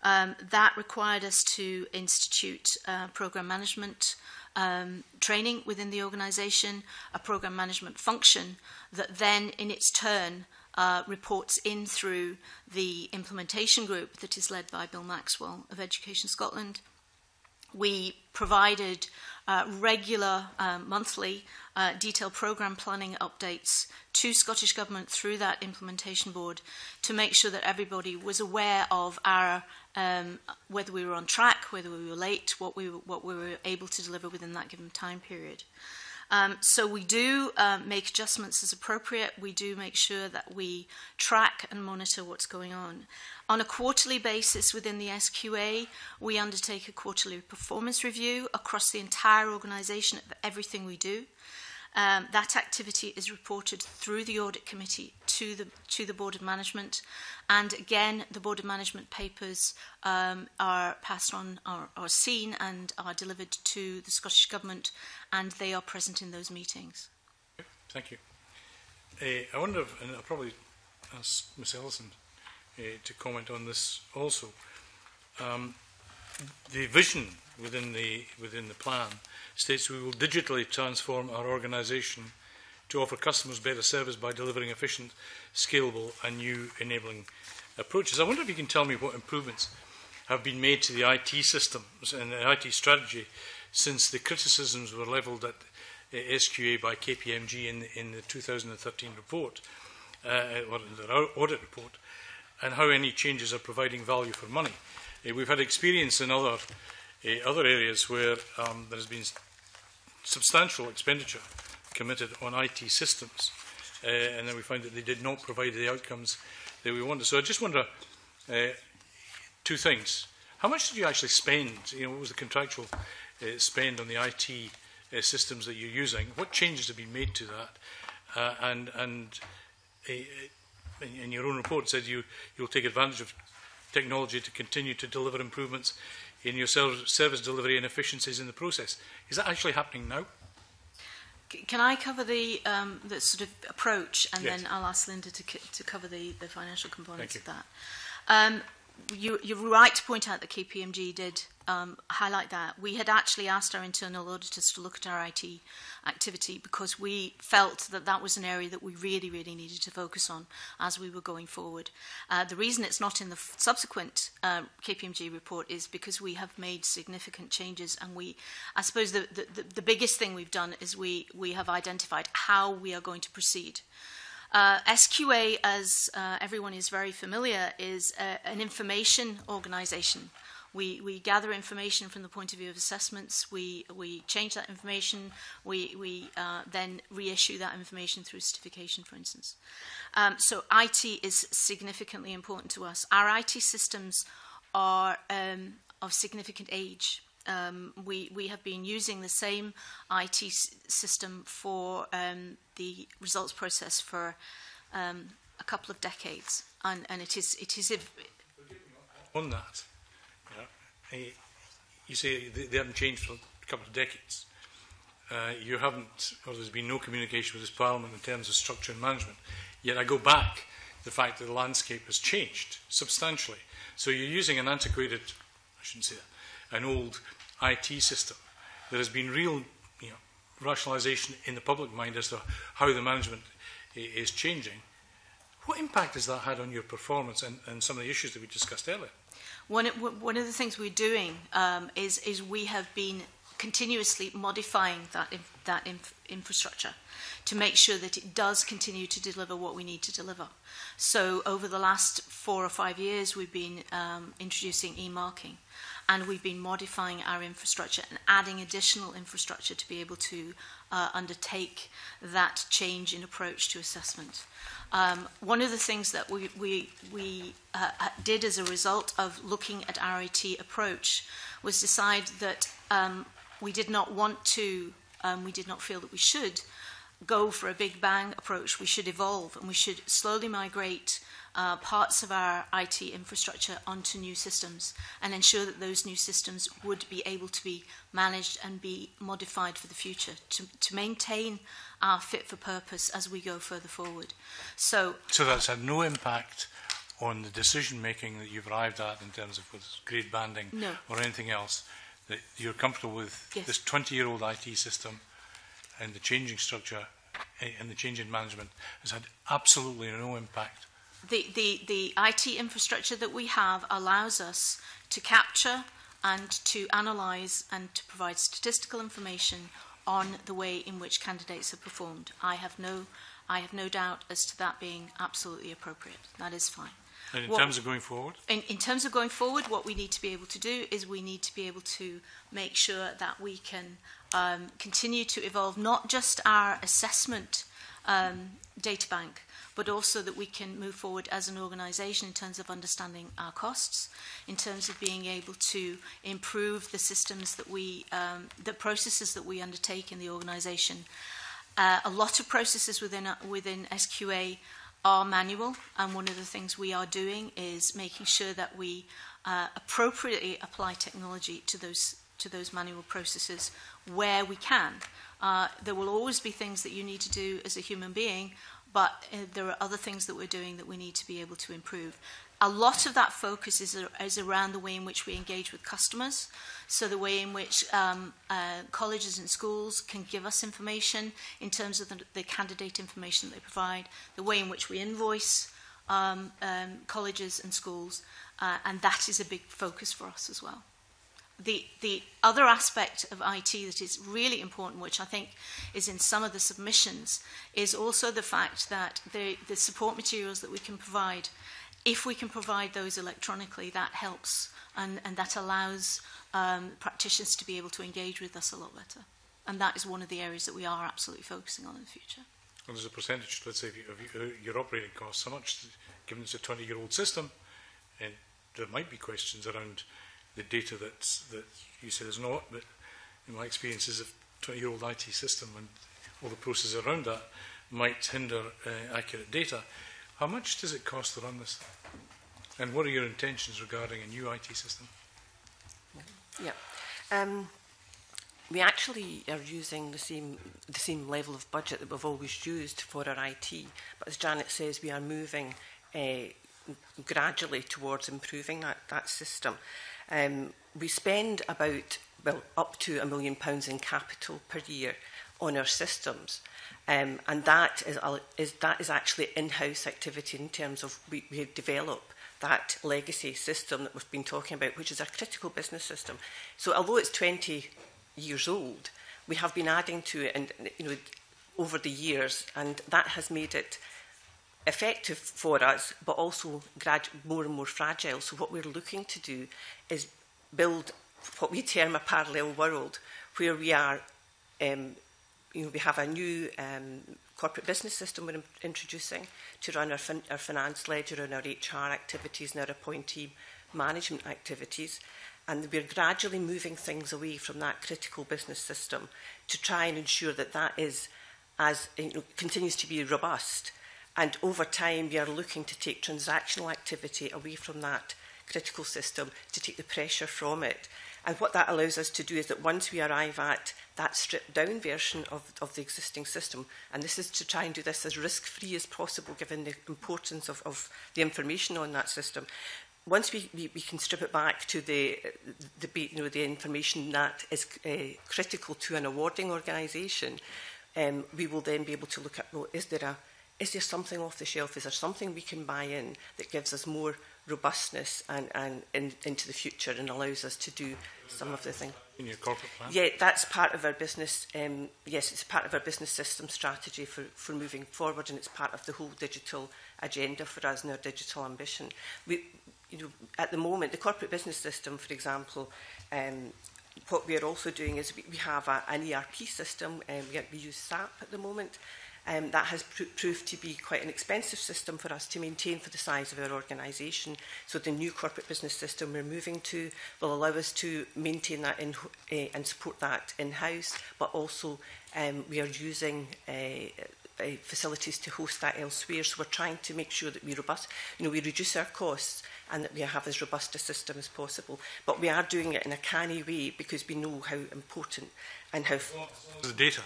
Um, that required us to institute uh, program management um, training within the organisation, a program management function that then, in its turn, uh, reports in through the implementation group that is led by Bill Maxwell of Education Scotland we provided uh, regular um, monthly uh, detailed program planning updates to Scottish Government through that implementation board to make sure that everybody was aware of our um, whether we were on track, whether we were late, what we, what we were able to deliver within that given time period. Um, so we do uh, make adjustments as appropriate. We do make sure that we track and monitor what's going on. On a quarterly basis within the SQA, we undertake a quarterly performance review across the entire organisation of everything we do. Um, that activity is reported through the audit committee to the to the board of management, and again the board of management papers um, are passed on, are, are seen, and are delivered to the Scottish government, and they are present in those meetings. Thank you. Uh, I wonder, if, and I'll probably ask Ms. Ellison uh, to comment on this also. Um, the vision within the, within the plan states we will digitally transform our organisation to offer customers better service by delivering efficient, scalable and new enabling approaches. I wonder if you can tell me what improvements have been made to the IT systems and the IT strategy since the criticisms were levelled at SQA by KPMG in, in the 2013 report, uh, or their audit report, and how any changes are providing value for money. Uh, we've had experience in other uh, other areas where um, there has been substantial expenditure committed on IT systems. Uh, and then we find that they did not provide the outcomes that we wanted. So I just wonder uh, two things. How much did you actually spend? You know, what was the contractual uh, spend on the IT uh, systems that you're using? What changes have been made to that? Uh, and and uh, in your own report said you, you'll take advantage of technology to continue to deliver improvements in your self service delivery and efficiencies in the process. Is that actually happening now? can I cover the, um, the sort of approach and yes. then I'll ask Linda to, to cover the, the financial components of that? Um, you, you're right to point out that KPMG did um, highlight that. We had actually asked our internal auditors to look at our IT activity because we felt that that was an area that we really, really needed to focus on as we were going forward. Uh, the reason it's not in the subsequent uh, um, KPMG report is because we have made significant changes and we, I suppose the, the, the biggest thing we've done is we, we have identified how we are going to proceed. Uh, SQA, as uh, everyone is very familiar, is uh, an information organization. We, we gather information from the point of view of assessments, we, we change that information, we, we uh, then reissue that information through certification, for instance. Um, so IT is significantly important to us. Our IT systems are um, of significant age. Um, we, we have been using the same IT system for um, the results process for um, a couple of decades, and, and it is it is on that you say they, haven't changed for a couple of decades. Uh, you haven't, or there's been no communication with this Parliament in terms of structure and management. Yet I go back to the fact that the landscape has changed substantially. So you're using an antiquated, I shouldn't say that, an old IT system. There has been real you know, rationalization in the public mind as to how the management is changing. What impact has that had on your performance and, and some of the issues that we discussed earlier? One, one of the things we're doing um, is, is we have been continuously modifying that, inf that inf infrastructure to make sure that it does continue to deliver what we need to deliver. So over the last four or five years, we've been um, introducing e-marking and we've been modifying our infrastructure and adding additional infrastructure to be able to uh, undertake that change in approach to assessment. Um, one of the things that we, we, we uh, uh did as a result of looking at our IT approach was decide that um, we did not want to, um, we did not feel that we should go for a big bang approach. We should evolve and we should slowly migrate uh, parts of our IT infrastructure onto new systems and ensure that those new systems would be able to be managed and be modified for the future to, to maintain our fit for purpose as we go further forward. So, so that's had no impact on the decision making that you've arrived at in terms of grade banding no. or anything else. That you're comfortable with yes. this 20 year old IT system and the changing structure eh, and the change in management has had absolutely no impact the, the, the IT infrastructure that we have allows us to capture and to analyze and to provide statistical information on the way in which candidates have performed. I have no, I have no doubt as to that being absolutely appropriate. That is fine. And in what, terms of going forward? In, in terms of going forward, what we need to be able to do is we need to be able to make sure that we can um, continue to evolve not just our assessment um, data bank, but also that we can move forward as an organisation in terms of understanding our costs, in terms of being able to improve the systems that we, um, the processes that we undertake in the organisation. Uh, a lot of processes within, uh, within SQA are manual, and one of the things we are doing is making sure that we uh, appropriately apply technology to those to those manual processes where we can. Uh, there will always be things that you need to do as a human being but uh, there are other things that we're doing that we need to be able to improve. A lot of that focus is, is around the way in which we engage with customers, so the way in which um, uh, colleges and schools can give us information in terms of the, the candidate information that they provide, the way in which we invoice um, um, colleges and schools, uh, and that is a big focus for us as well the, the other aspect of IT that is really important, which I think is in some of the submissions, is also the fact that the, the support materials that we can provide, if we can provide those electronically, that helps and, and that allows um, practitioners to be able to engage with us a lot better. And that is one of the areas that we are absolutely focusing on in the future. And there's a percentage, let's say, of your, of uh, your operating costs, how much, given it's a 20-year-old system, and there might be questions around the data that's, that you said is not, but in my experience is a 20-year-old IT system and all the processes around that might hinder uh, accurate data. How much does it cost to run this? And what are your intentions regarding a new IT system? Yeah. Um, we actually are using the same the same level of budget that we've always used for our IT. But as Janet says, we are moving uh, gradually towards improving that, that system. Um, we spend about, well, up to a million pounds in capital per year on our systems. Um, and that is, is, that is actually in-house activity in terms of we, we develop that legacy system that we've been talking about, which is a critical business system. So although it's 20 years old, we have been adding to it and, you know, over the years, and that has made it effective for us, but also more and more fragile. So what we're looking to do is build what we term a parallel world, where we are, um, you know, we have a new um, corporate business system we're introducing to run our, fin our finance ledger and our HR activities and our appointee management activities. And we're gradually moving things away from that critical business system to try and ensure that that is as you know, continues to be robust And over time, we are looking to take transactional activity away from that critical system to take the pressure from it. And what that allows us to do is that once we arrive at that stripped down version of, of the existing system, and this is to try and do this as risk free as possible given the importance of, of the information on that system, once we, we, we can strip it back to the, the, you know, the information that is uh, critical to an awarding organisation, um, we will then be able to look at, well, is there a is there something off the shelf? Is there something we can buy in that gives us more robustness and, and in, into the future and allows us to do some of the things? In your corporate plan? Yeah, that's part of our business. Um, yes, it's part of our business system strategy for, for moving forward and it's part of the whole digital agenda for us and our digital ambition. We, you know, at the moment, the corporate business system, for example, um, what we are also doing is we, we have a, an ERP system, um, we, we use SAP at the moment, Um, that has pr proved to be quite an expensive system for us to maintain for the size of our organisation. So the new corporate business system we're moving to will allow us to maintain that in, uh, and support that in-house, but also um, we are using uh, uh, facilities to host that elsewhere. So we're trying to make sure that we robust, you know, we reduce our costs and that we have as robust a system as possible. But we are doing it in a canny way because we know how important and how... So, the data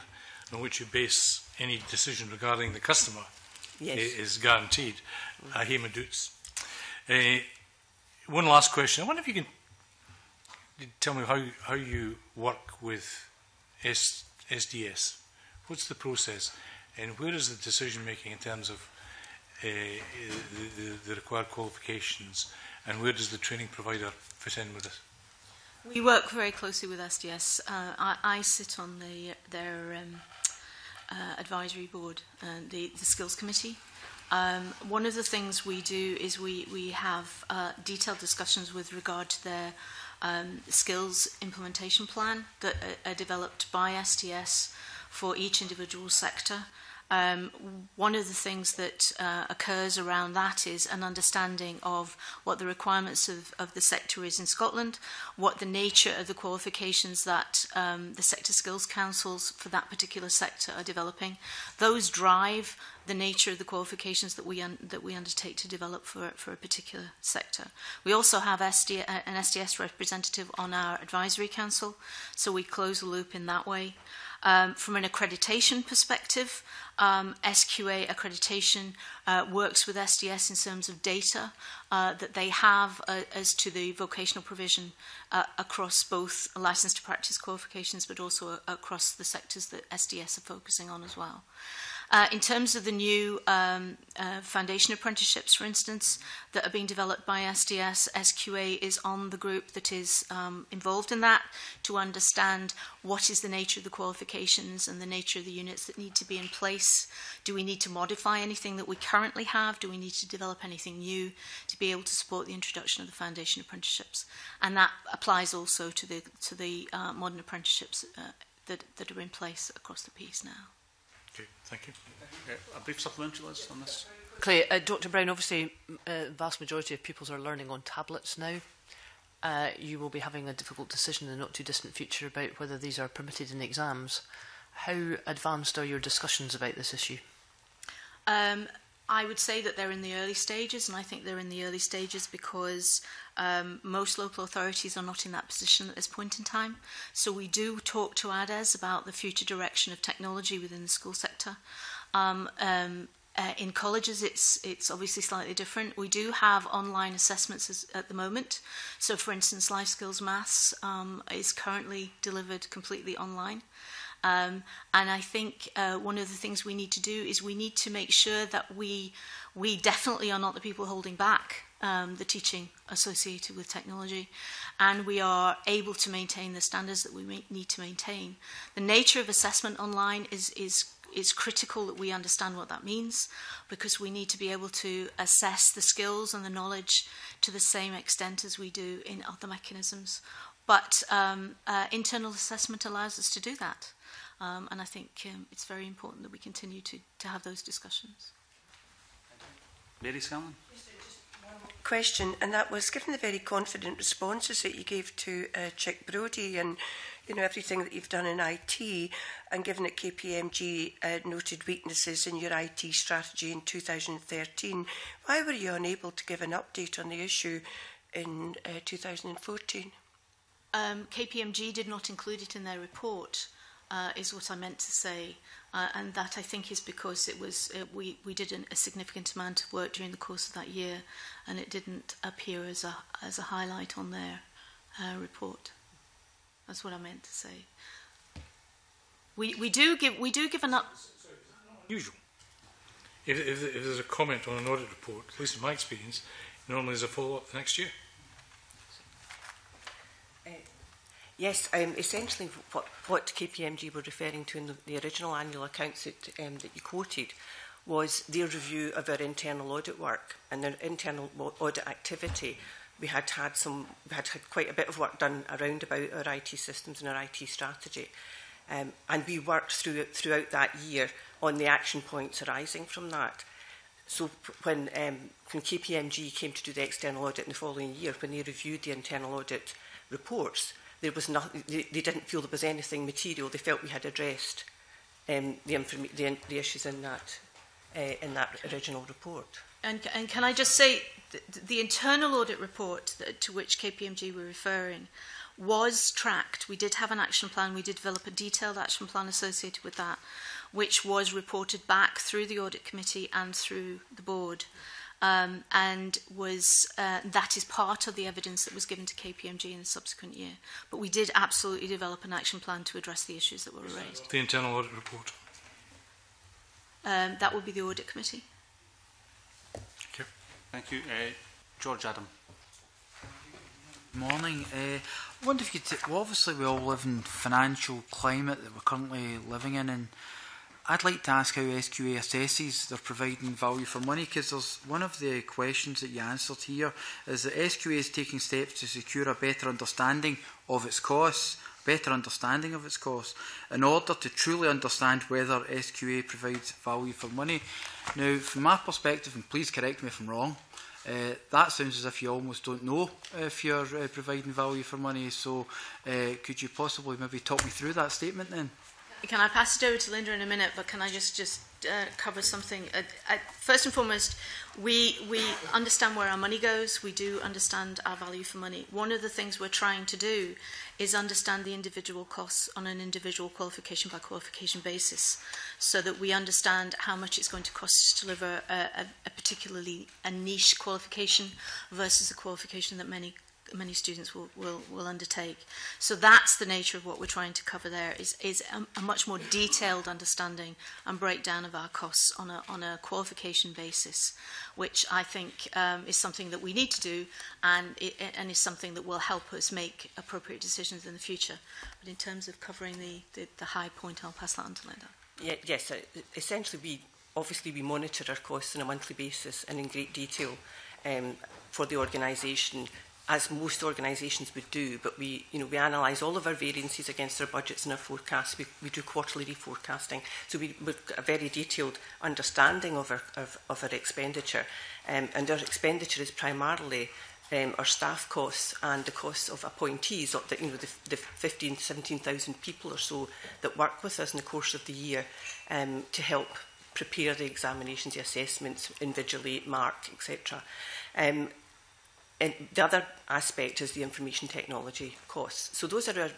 on which you base any decision regarding the customer yes. is guaranteed. Uh, Hema Dutz. Uh, one last question. I wonder if you can tell me how, how you work with S, SDS. What's the process and where is the decision making in terms of uh, the, the, the required qualifications and where does the training provider fit in with it? We work very closely with SDS. Uh, I, I sit on the, their um, uh, advisory board and uh, the, the skills committee. Um, one of the things we do is we, we have uh, detailed discussions with regard to their um, skills implementation plan that are, uh, are developed by STS for each individual sector. Um, one of the things that uh, occurs around that is an understanding of what the requirements of, of the sector is in Scotland, what the nature of the qualifications that um, the sector skills councils for that particular sector are developing. Those drive the nature of the qualifications that we un that we undertake to develop for for a particular sector. We also have SD uh, an SDS representative on our advisory council, so we close the loop in that way. Um, from an accreditation perspective, um, SQA accreditation uh, works with SDS in terms of data uh, that they have uh, as to the vocational provision uh, across both license to practice qualifications but also uh, across the sectors that SDS are focusing on as well. Uh, in terms of the new um, uh, foundation apprenticeships, for instance, that are being developed by SDS, SQA is on the group that is um, involved in that to understand what is the nature of the qualifications and the nature of the units that need to be in place. Do we need to modify anything that we currently have? Do we need to develop anything new to be able to support the introduction of the foundation apprenticeships? And that applies also to the, to the uh, modern apprenticeships uh, that, that are in place across the piece now. Okay, thank you. Okay, uh, a brief supplementary list on this. Clay, uh, Dr Brown, obviously the uh, vast majority of pupils are learning on tablets now. Uh, you will be having a difficult decision in the not too distant future about whether these are permitted in exams. How advanced are your discussions about this issue? Um, I would say that they're in the early stages, and I think they're in the early stages because um, most local authorities are not in that position at this point in time. So we do talk to ADES about the future direction of technology within the school sector. Um, um, uh, in colleges, it's it's obviously slightly different. We do have online assessments as, at the moment. So, for instance, life skills maths um, is currently delivered completely online. Um, and I think uh, one of the things we need to do is we need to make sure that we, we definitely are not the people holding back um, the teaching associated with technology, and we are able to maintain the standards that we need to maintain. The nature of assessment online is, is, is critical that we understand what that means because we need to be able to assess the skills and the knowledge to the same extent as we do in other mechanisms. But um, uh, internal assessment allows us to do that. Um, and I think um, it's very important that we continue to, to have those discussions. Mary Scanlon. Question, and that was given the very confident responses that you gave to uh, Chick Brody and you know everything that you've done in IT, and given that KPMG uh, noted weaknesses in your IT strategy in 2013, why were you unable to give an update on the issue in uh, 2014? Um, KPMG did not include it in their report uh, is what I meant to say. Uh, and that I think is because it was uh, we we did an, a significant amount of work during the course of that year, and it didn't appear as a as a highlight on their uh, report. That's what I meant to say. We we do give we do give an up. Usual. If, if, if there's a comment on an audit report, at least in my experience, normally there's a follow up the next year. Yes, um, essentially what, what KPMG were referring to in the, the original annual accounts that, um, that you quoted was their review of our internal audit work and their internal audit activity. We had had some, we had had quite a bit of work done around about our IT systems and our IT strategy. Um, and we worked through, throughout that year on the action points arising from that. So when, um, when KPMG came to do the external audit in the following year, when they reviewed the internal audit reports, there was nothing, they, they didn't feel there was anything material. They felt we had addressed um, the, the, the issues in that, uh, in that original report. And, and can I just say, the, the internal audit report that, to which KPMG were referring was tracked. We did have an action plan. We did develop a detailed action plan associated with that, which was reported back through the audit committee and through the board. Mm um, and was uh, that is part of the evidence that was given to KPMG in the subsequent year. But we did absolutely develop an action plan to address the issues that were raised. The internal audit report. Um, that would be the audit committee. Thank you. Thank you, uh, George Adam. morning. Uh, I wonder if you could. Well, obviously, we all live in financial climate that we're currently living in, and I'd like to ask how SQA assesses they're providing value for money because there's one of the questions that you answered here is that SQA is taking steps to secure a better understanding of its costs, better understanding of its costs, in order to truly understand whether SQA provides value for money. Now, from my perspective, and please correct me if I'm wrong, uh, that sounds as if you almost don't know if you're uh, providing value for money. So, uh, could you possibly maybe talk me through that statement then? Can I pass it over to Linda in a minute, but can I just, just uh, cover something? Uh, I, uh, first and foremost, we, we understand where our money goes. We do understand our value for money. One of the things we're trying to do is understand the individual costs on an individual qualification by qualification basis so that we understand how much it's going to cost to deliver a, a, a particularly a niche qualification versus a qualification that many many students will, will, will undertake. So that's the nature of what we're trying to cover there, is, is a, a much more detailed understanding and breakdown of our costs on a, on a qualification basis, which I think um, is something that we need to do and, it, and is something that will help us make appropriate decisions in the future. But in terms of covering the, the, the high point, I'll pass that on to Linda. Yeah, yes, so essentially we obviously we monitor our costs on a monthly basis and in great detail um, for the organisation as most organisations would do, but we, you know, we analyse all of our variances against our budgets and our forecasts. We, we do quarterly reforecasting, so we, we've got a very detailed understanding of our, of, of our expenditure. Um, and our expenditure is primarily um, our staff costs and the costs of appointees, or the, you know, the, the 15, 17,000 people or so that work with us in the course of the year um, to help prepare the examinations, the assessments, invigilate, mark, etc. Um, And the other aspect is the information technology costs. So those are our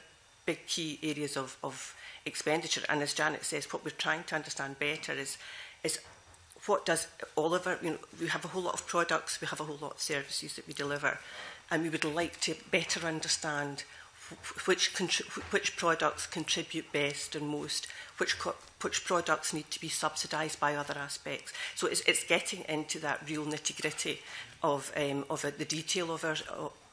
big key areas of, of expenditure. And as Janet says, what we're trying to understand better is, is what does all of our, you know, we have a whole lot of products, we have a whole lot of services that we deliver, and we would like to better understand which, which products contribute best and most, which, which products need to be subsidised by other aspects. So it's, it's getting into that real nitty gritty of, um, of uh, the detail of, our,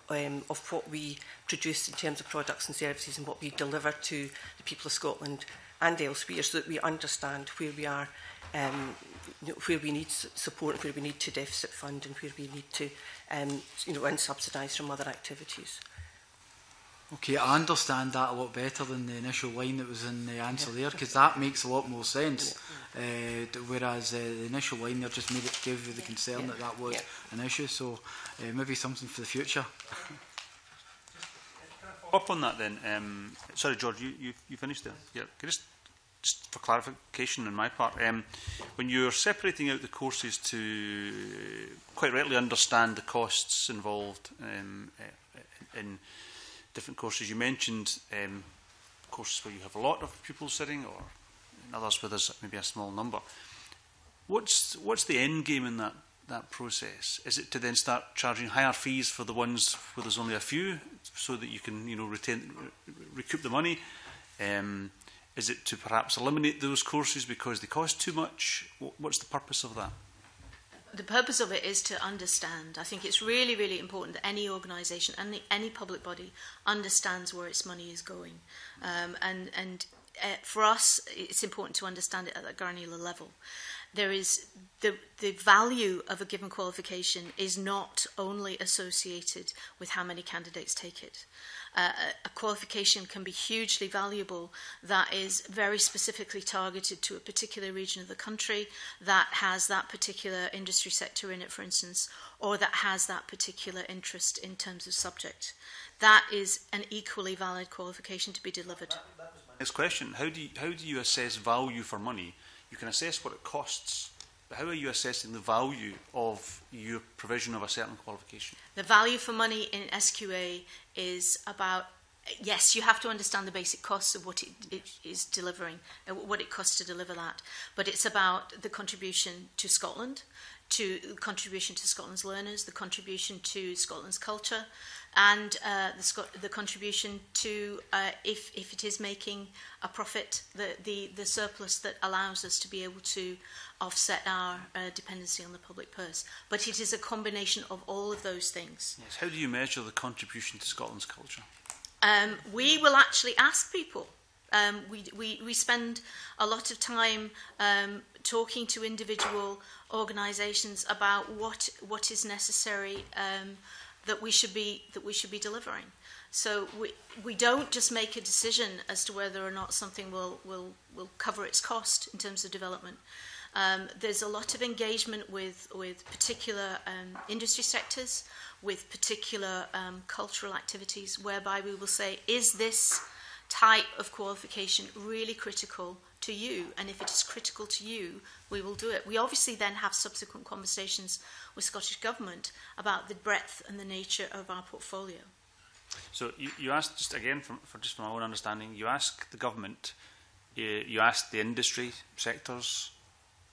um, of what we produce in terms of products and services and what we deliver to the people of Scotland and elsewhere so that we understand where we are, um, where we need support, where we need to deficit fund and where we need to, um, you know, and subsidize from other activities. Okay, I understand that a lot better than the initial line that was in the answer there, because that makes a lot more sense. Uh, whereas uh, the initial line there just made it give the concern yeah. that that was yeah. an issue. So uh, maybe something for the future. Up on that then. Um, sorry, George, you, you, you finished there. Yeah, just, just for clarification on my part, um, when you're separating out the courses to quite rightly understand the costs involved um, in different courses. You mentioned um, courses where you have a lot of pupils sitting or others where there's maybe a small number. What's, what's the end game in that, that process? Is it to then start charging higher fees for the ones where there's only a few so that you can you know, retain, recoup the money? Um, is it to perhaps eliminate those courses because they cost too much? What's the purpose of that? the purpose of it is to understand. I think it's really, really important that any organisation and any public body understands where its money is going. Um, and and uh, for us, it's important to understand it at a granular level. There is the the value of a given qualification is not only associated with how many candidates take it uh, a qualification can be hugely valuable that is very specifically targeted to a particular region of the country that has that particular industry sector in it, for instance, or that has that particular interest in terms of subject. That is an equally valid qualification to be delivered. Next question. How do, you, how do you assess value for money? You can assess what it costs But how are you assessing the value of your provision of a certain qualification? The value for money in SQA is about yes, you have to understand the basic costs of what it, it is delivering, uh, what it costs to deliver that. But it's about the contribution to Scotland, to the contribution to Scotland's learners, the contribution to Scotland's culture, and uh, the, the contribution to, uh, if, if it is making a profit, the, the, the surplus that allows us to be able to offset our uh, dependency on the public purse. But it is a combination of all of those things. Yes. How do you measure the contribution to Scotland's culture? Um, we will actually ask people. Um, we, we, we spend a lot of time um, talking to individual organisations about what, what is necessary um, that we should be that we should be delivering. So we we don't just make a decision as to whether or not something will will will cover its cost in terms of development. Um, there's a lot of engagement with with particular um, industry sectors, with particular um, cultural activities, whereby we will say, is this type of qualification really critical to you, and if it is critical to you, we will do it. We obviously then have subsequent conversations with Scottish Government about the breadth and the nature of our portfolio. So you, you asked, just again, from, for just from my own understanding, you ask the government, you, you asked the industry sectors.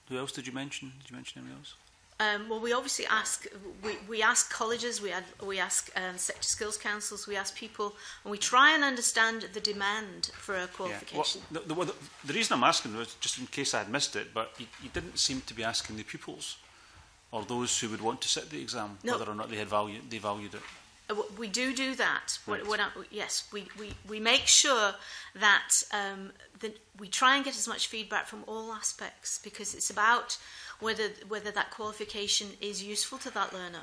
Who else did you mention? Did you mention anyone else? Um, well, we obviously ask, we, we ask colleges, we, ad, we ask um, sector skills councils, we ask people, and we try and understand the demand for a qualification. Yeah. Well, the, the, the reason I'm asking was just in case I had missed it, but you, you didn't seem to be asking the pupils or those who would want to sit the exam no. whether or not they had value, they valued it. Uh, we do do that. Right. When I, yes, we, we, we make sure that, um, that we try and get as much feedback from all aspects because it's about whether, whether that qualification is useful to that learner.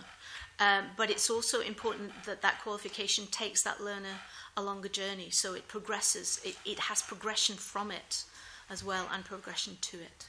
Um, but it's also important that that qualification takes that learner a longer journey, so it progresses, it, it has progression from it as well and progression to it.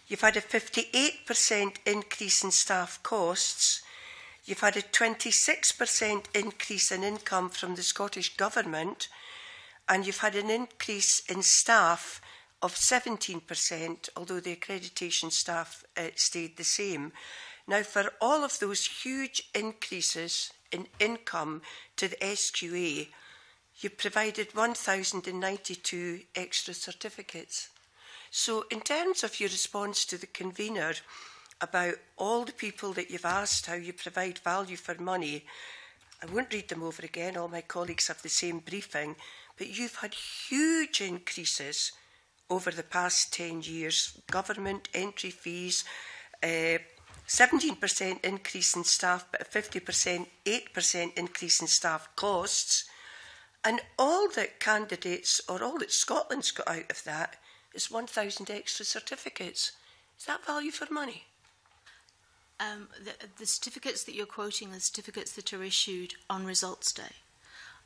You've had a 58% increase in staff costs. You've had a 26% increase in income from the Scottish Government. And you've had an increase in staff of 17%, although the accreditation staff uh, stayed the same. Now, for all of those huge increases in income to the SQA, you provided 1,092 extra certificates. So, in terms of your response to the convener about all the people that you've asked how you provide value for money, I won't read them over again, all my colleagues have the same briefing, but you've had huge increases over the past 10 years government entry fees, uh, eh, 17% increase in staff, but a 50%, 8% increase in staff costs. And all the candidates or all that Scotland's got out of that is 1,000 extra certificates. Is that value for money? Um, the, the certificates that you're quoting are the certificates that are issued on results day.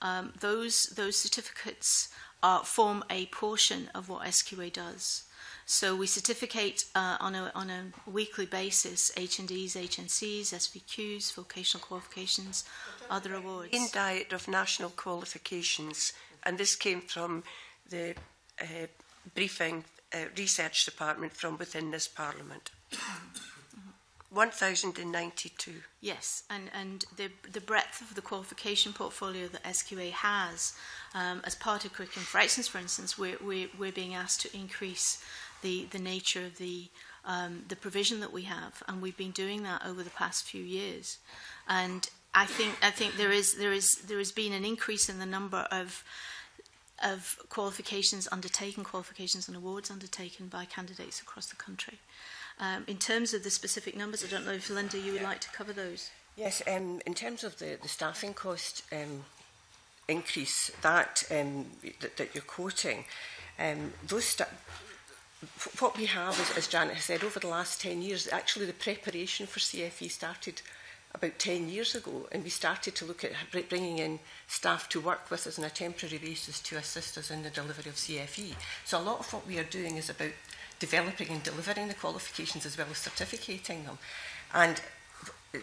Um, those, those certificates are, form a portion of what SQA does. So we certificate uh, on, a, on a weekly basis HNDs, HNCs, SVQs, vocational qualifications, other awards. In diet of national qualifications, and this came from the uh, briefing uh, research department from within this parliament. 1092. Yes, and, and the, the breadth of the qualification portfolio that SQA has um, as part of curriculum. For instance, for instance, we're, we're, we're being asked to increase the, the nature of the, um, the provision that we have. And we've been doing that over the past few years. And I think, I think there, is, there, is, there has been an increase in the number of, of qualifications undertaken, qualifications and awards undertaken by candidates across the country. Um, in terms of the specific numbers, I don't know if Linda, you would yeah. like to cover those. Yes, um, in terms of the, the staffing cost um, increase that, um, that that you're quoting, um, those sta what we have, is, as Janet has said, over the last 10 years, actually the preparation for CFE started about 10 years ago, and we started to look at bringing in staff to work with us on a temporary basis to assist us in the delivery of CFE. So a lot of what we are doing is about developing and delivering the qualifications as well as certificating them. And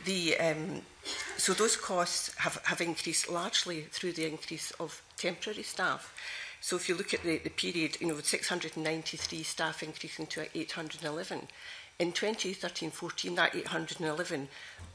the um, so those costs have, have increased largely through the increase of temporary staff. So if you look at the, the period, you know, with 693 staff increasing to 811, in 2013-14, that 811,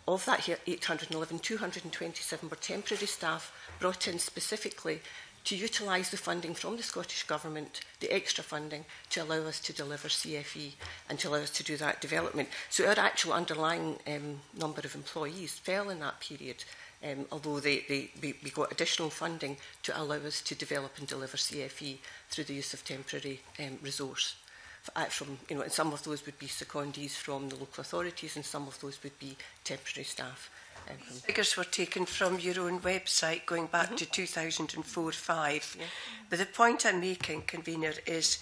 of that 811, 227 were temporary staff brought in specifically to utilise the funding from the Scottish Government, the extra funding, to allow us to deliver CFE and to allow us to do that development. So our actual underlying um, number of employees fell in that period um, although they, they, we, we got additional funding to allow us to develop and deliver CFE through the use of temporary um, resource. Uh, from, you know, and some of those would be secondees from the local authorities and some of those would be temporary staff. Um, These figures were taken from your own website going back mm -hmm. to 2004-5. Mm-hmm. Yeah. But the point I'm making, convener, is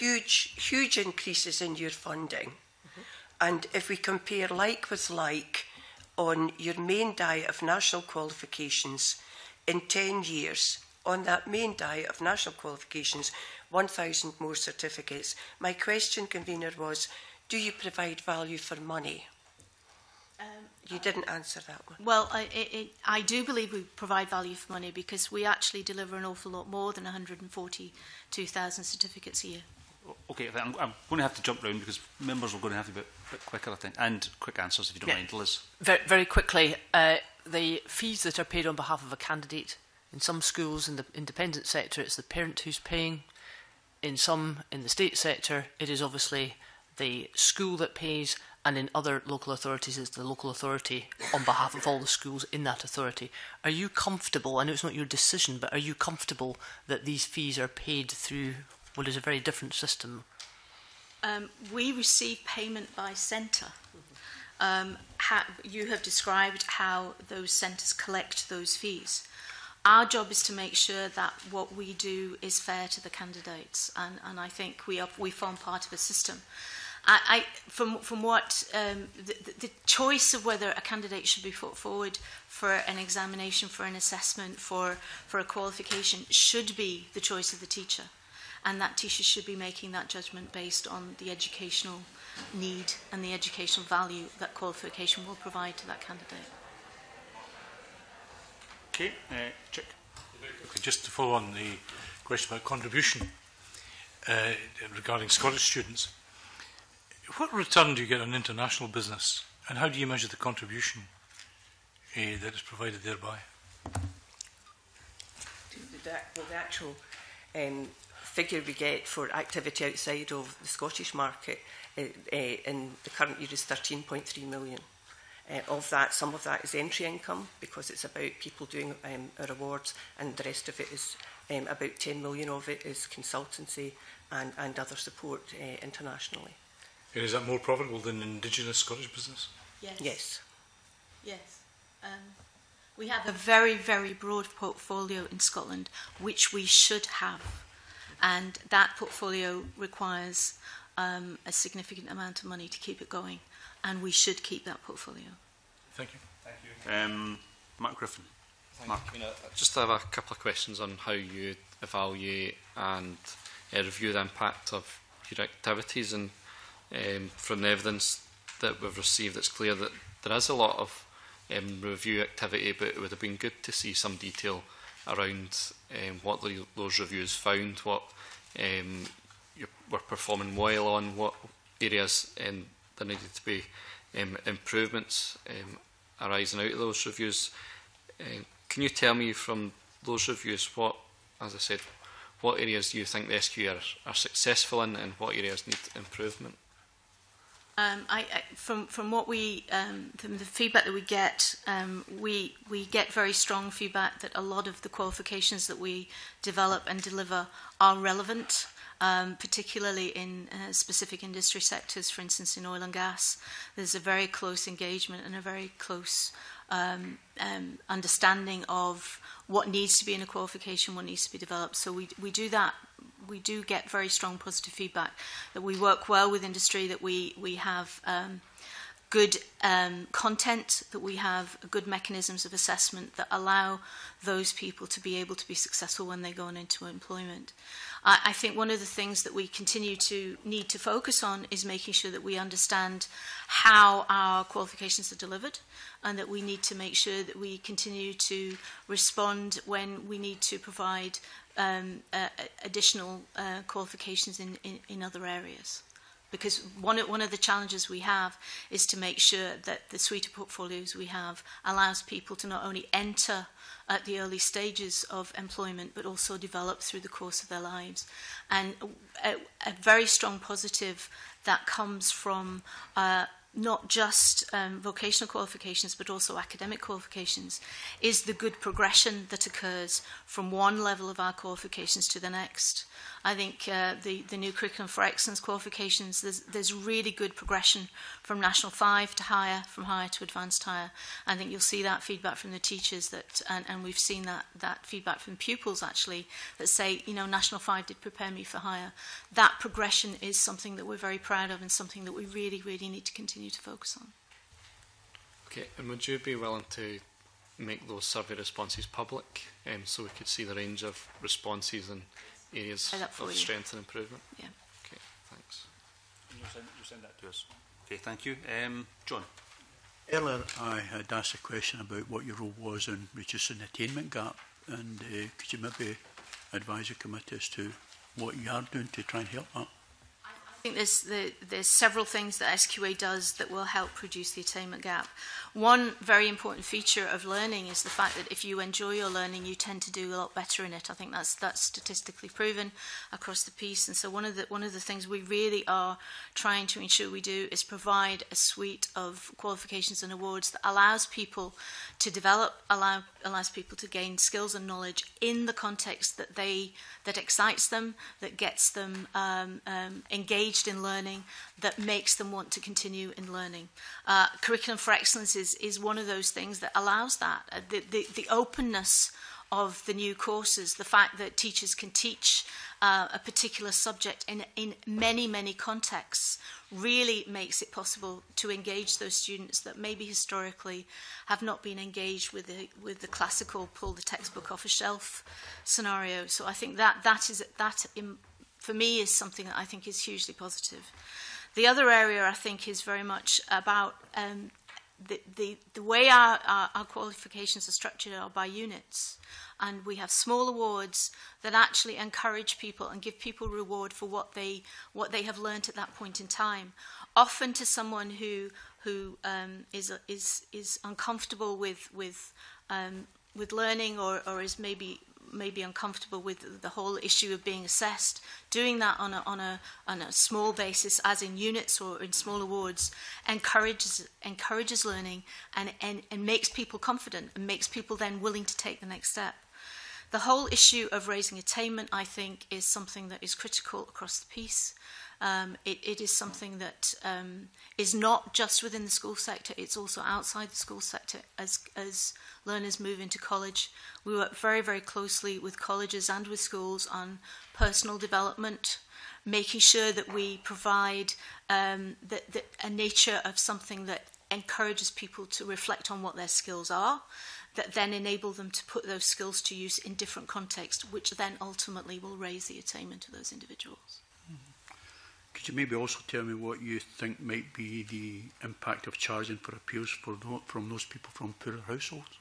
huge, huge increases in your funding. Mm -hmm. And if we compare like with like, on your main die of national qualifications in 10 years. On that main die of national qualifications, 1,000 more certificates. My question, convener, was do you provide value for money? Um, you uh, didn't answer that one. Well, I, it, I do believe we provide value for money because we actually deliver an awful lot more than 142,000 certificates a year. Okay, I'm, I'm going to have to jump round because members are going to have to be a bit, bit quicker, I think, and quick answers if you don't yeah. mind, Liz. Very, very quickly, uh, the fees that are paid on behalf of a candidate in some schools in the independent sector, it's the parent who's paying. In some, in the state sector, it is obviously the school that pays, and in other local authorities, it's the local authority on behalf of all the schools in that authority. Are you comfortable, I know it's not your decision, but are you comfortable that these fees are paid through Well, it's a very different system. Um, we receive payment by centre. Um, how, you have described how those centres collect those fees. Our job is to make sure that what we do is fair to the candidates, and, and I think we, are, we form part of a system. I, I, from, from what um, the, the choice of whether a candidate should be put forward for an examination, for an assessment, for, for a qualification, should be the choice of the teacher and that teachers should be making that judgment based on the educational need and the educational value that qualification will provide to that candidate. Okay, uh, check. Okay, just to follow on the question about contribution uh, regarding Scottish students, what return do you get on international business and how do you measure the contribution uh, that is provided thereby? The, the, the actual um, figure we get for activity outside of the Scottish market uh, uh, in the current year is 13.3 million. Uh, of that, some of that is entry income because it's about people doing um, our awards, and the rest of it is um, about 10 million of it is consultancy and, and other support uh, internationally. And is that more profitable than Indigenous Scottish business? Yes. Yes. Yes. Um, we have a very, very broad portfolio in Scotland, which we should have and that portfolio requires um, a significant amount of money to keep it going, and we should keep that portfolio. Thank you. Thank you. Um, Mark Griffin. Thank Mark. You. know, just have a couple of questions on how you evaluate and uh, review the impact of your activities, and um, from the evidence that we've received, it's clear that there is a lot of um, review activity, but it would have been good to see some detail around um, what the, those reviews found, what um, you were performing well on, what areas um, there needed to be um, improvements um, arising out of those reviews. Um, can you tell me from those reviews what, as I said, what areas do you think the SQ are, are successful in and what areas need improvement? Um, I, I, from from what we um, from the feedback that we get, um, we we get very strong feedback that a lot of the qualifications that we develop and deliver are relevant. Um, particularly in uh, specific industry sectors, for instance, in oil and gas, there's a very close engagement and a very close um, um, understanding of what needs to be in a qualification, what needs to be developed. So we, we do that we do get very strong positive feedback that we work well with industry, that we we have um, good um, content, that we have good mechanisms of assessment that allow those people to be able to be successful when they go on into employment. I, I think one of the things that we continue to need to focus on is making sure that we understand how our qualifications are delivered and that we need to make sure that we continue to respond when we need to provide um, uh, additional uh, qualifications in, in, in other areas. Because one of, one of the challenges we have is to make sure that the suite of portfolios we have allows people to not only enter at the early stages of employment but also develop through the course of their lives. And a, a very strong positive that comes from uh, not just um, vocational qualifications but also academic qualifications is the good progression that occurs from one level of our qualifications to the next. I think uh, the, the new curriculum for excellence qualifications, there's, there's really good progression from National 5 to higher, from higher to advanced higher. I think you'll see that feedback from the teachers that, and, and we've seen that, that feedback from pupils actually, that say, you know, National 5 did prepare me for higher. That progression is something that we're very proud of and something that we really, really need to continue to focus on. Okay, and would you be willing to make those survey responses public um, so we could see the range of responses and areas of strength and improvement? Yeah. Okay, thanks. You'll send, you'll send that to us. Okay, thank you. Um, John. Earlier, I had asked a question about what your role was in reducing the attainment gap, and uh, could you maybe advise the committee as to what you are doing to try and help that? I think there's, the, there's several things that SQA does that will help reduce the attainment gap. One very important feature of learning is the fact that if you enjoy your learning, you tend to do a lot better in it. I think that's, that's statistically proven across the piece. And so one of the, one of the things we really are trying to ensure we do is provide a suite of qualifications and awards that allows people to develop, allow, allows people to gain skills and knowledge in the context that they, that excites them, that gets them um, um, engaged engaged in learning that makes them want to continue in learning. Uh, Curriculum for Excellence is, is one of those things that allows that. Uh, the, the, the openness of the new courses, the fact that teachers can teach uh, a particular subject in, in many, many contexts really makes it possible to engage those students that maybe historically have not been engaged with the, with the classical pull the textbook off a shelf scenario. So I think that, that, is, that in, for me, is something that I think is hugely positive. The other area I think is very much about um, the, the, the way our, our, our qualifications are structured are by units. And we have small awards that actually encourage people and give people reward for what they, what they have learnt at that point in time. Often to someone who, who um, is, is, is uncomfortable with, with, um, with learning or, or is maybe maybe uncomfortable with the whole issue of being assessed, doing that on a, on a, on a small basis, as in units or in small awards, encourages, encourages learning and, and, and makes people confident and makes people then willing to take the next step. The whole issue of raising attainment, I think, is something that is critical across the piece. Um, it, it is something that um, is not just within the school sector, it's also outside the school sector. As, as learners move into college, we work very, very closely with colleges and with schools on personal development, making sure that we provide um, the, the, a nature of something that encourages people to reflect on what their skills are that then enable them to put those skills to use in different contexts, which then ultimately will raise the attainment of those individuals. Could you maybe also tell me what you think might be the impact of charging for appeals for no, from those people from poorer households?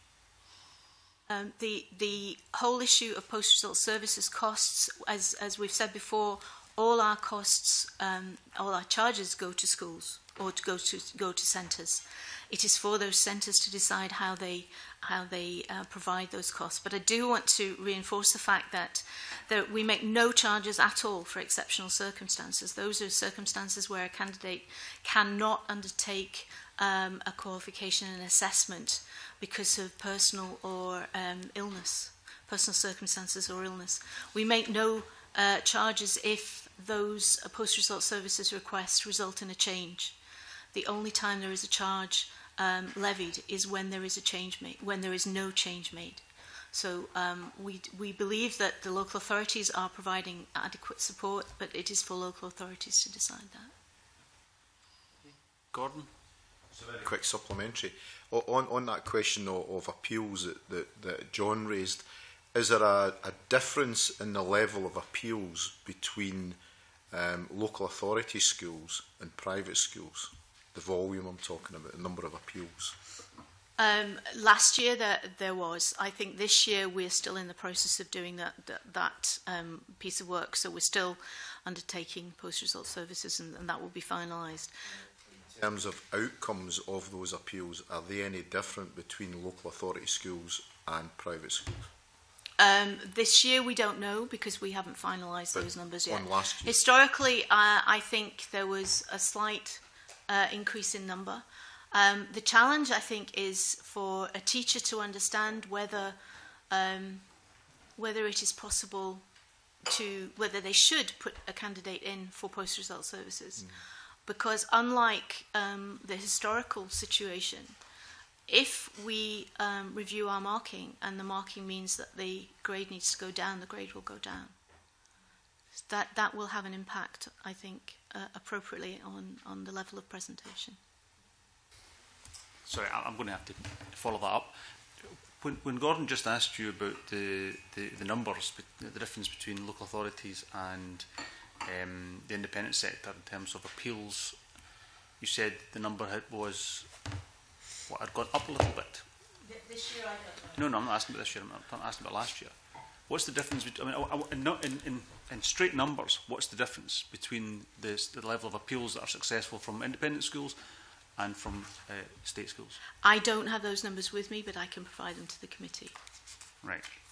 Um, the the whole issue of postal services costs, as as we've said before, all our costs, um, all our charges go to schools or to go to go to centres. It is for those centres to decide how they how they uh, provide those costs. But I do want to reinforce the fact that, that we make no charges at all for exceptional circumstances. Those are circumstances where a candidate cannot undertake um, a qualification and assessment because of personal or um, illness, personal circumstances or illness. We make no uh, charges if those uh, post-result services requests result in a change. The only time there is a charge um, levied is when there is a change made, when there is no change made. So um, we, we believe that the local authorities are providing adequate support, but it is for local authorities to decide that. Gordon? It's very quick supplementary. O on, on that question of, of appeals that, that, that John raised, is there a, a difference in the level of appeals between um, local authority schools and private schools? the volume I'm talking about, the number of appeals? Um, last year there, there was. I think this year we're still in the process of doing that, that, that um, piece of work. So we're still undertaking post-result services and, and that will be finalised. In terms of outcomes of those appeals, are they any different between local authority schools and private schools? Um, this year we don't know because we haven't finalised those numbers yet. Historically, uh, I think there was a slight uh, increase in number. Um, the challenge, I think, is for a teacher to understand whether um, whether it is possible to whether they should put a candidate in for post result services. Mm. Because unlike um, the historical situation, if we um, review our marking and the marking means that the grade needs to go down, the grade will go down. That that will have an impact, I think uh, appropriately on, on the level of presentation. Sorry, I'm going to have to follow that up. When, when Gordon just asked you about the, the, the numbers, the difference between local authorities and um, the independent sector in terms of appeals, you said the number was what had gone up a little bit. This year, I don't know. No, no, I'm not asking about this year. I'm, not, asking about last year. What's the difference between? I mean, in, in, in in straight numbers, what's the difference between this, the level of appeals that are successful from independent schools and from uh, state schools? I don't have those numbers with me, but I can provide them to the committee. Right,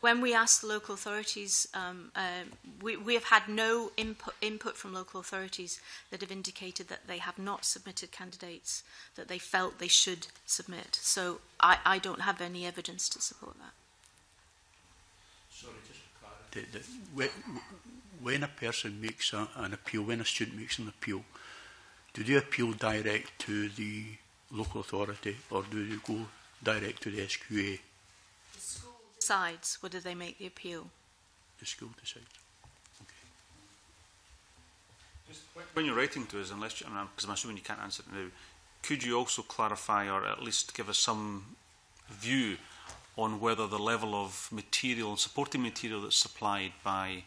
when we asked the local authorities, um, uh, we, we have had no input, input from local authorities that have indicated that they have not submitted candidates that they felt they should submit. So I, I don't have any evidence to support that. Sorry, just the, the, when, when a person makes a, an appeal, when a student makes an appeal, do they appeal direct to the local authority or do they go direct to the SQA? decides whether they make the appeal? The school decides. Just when you're writing to us, unless because I mean, I'm assuming you can't answer it now, could you also clarify or at least give us some view on whether the level of material and supporting material that's supplied by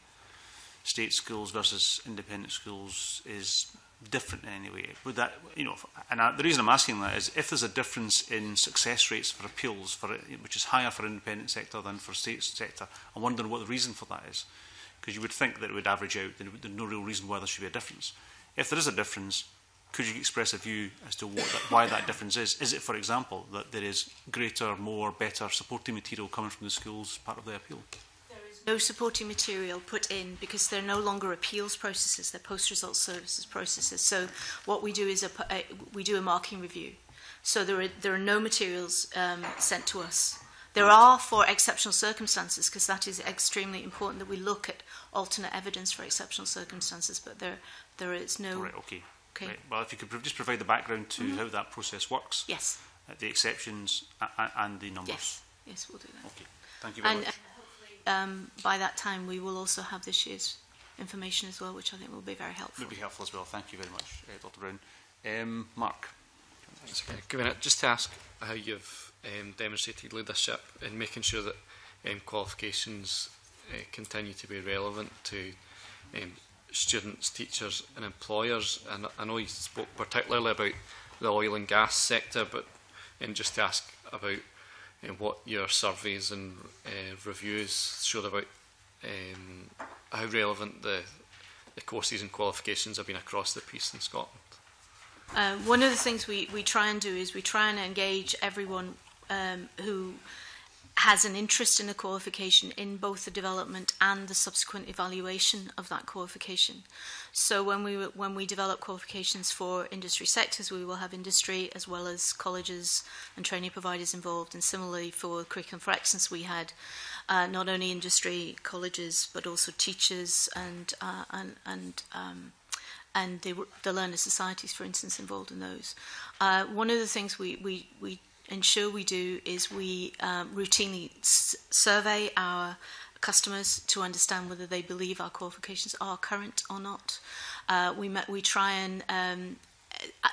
state schools versus independent schools is different in any way? Would that, you know, and I, the reason I'm asking that is if there's a difference in success rates for appeals, for, which is higher for independent sector than for state sector, I'm wondering what the reason for that is. Because you would think that it would average out, there's no real reason why there should be a difference. If there is a difference, could you express a view as to what that, why that difference is? Is it, for example, that there is greater, more, better supporting material coming from the schools part of the appeal? no supporting material put in because they're no longer appeals processes, they're post-result services processes. So what we do is a, a, we do a marking review. So there are, there are no materials um, sent to us. There are for exceptional circumstances, because that is extremely important that we look at alternate evidence for exceptional circumstances, but there, there is no... Right, okay. okay. Right. Well, if you could just provide the background to mm -hmm. how that process works. Yes. Uh, the exceptions uh, uh, and the numbers. Yes, yes, we'll do that. Okay, thank you very and, much. Uh, um, by that time, we will also have this year's information as well, which I think will be very helpful. It would be helpful as well. Thank you very much, uh, Dr Brown. Um, Mark. Thanks. Uh, Gwyneth, uh, just to ask how you've um, demonstrated leadership in making sure that um, qualifications uh, continue to be relevant to um, students, teachers and employers. And I know you spoke particularly about the oil and gas sector, but um, just to ask about and what your surveys and uh, reviews showed about um, how relevant the, the courses and qualifications have been across the piece in Scotland? Um, one of the things we, we try and do is we try and engage everyone um, who has an interest in a qualification in both the development and the subsequent evaluation of that qualification. So when we when we develop qualifications for industry sectors, we will have industry as well as colleges and training providers involved. And similarly for curriculum for excellence, we had uh, not only industry colleges but also teachers and uh, and and um, and the, the learner societies, for instance, involved in those. Uh, one of the things we, we, we ensure we do is we um, routinely survey our customers to understand whether they believe our qualifications are current or not. Uh, we, we try and um, uh,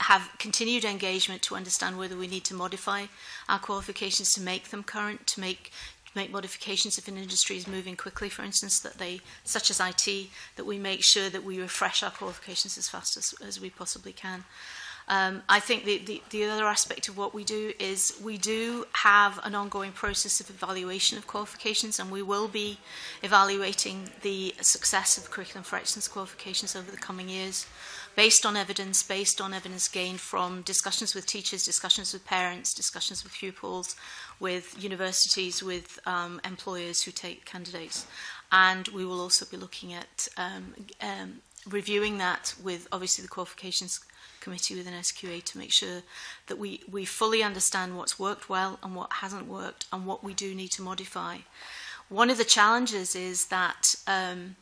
have continued engagement to understand whether we need to modify our qualifications to make them current, to make make modifications if an industry is moving quickly, for instance, that they, such as IT, that we make sure that we refresh our qualifications as fast as, as we possibly can. Um, I think the, the, the other aspect of what we do is we do have an ongoing process of evaluation of qualifications and we will be evaluating the success of curriculum for excellence qualifications over the coming years based on evidence, based on evidence gained from discussions with teachers, discussions with parents, discussions with pupils, with universities, with um, employers who take candidates. And we will also be looking at um, um, reviewing that with obviously the qualifications committee within SQA to make sure that we, we fully understand what's worked well and what hasn't worked and what we do need to modify. One of the challenges is that um,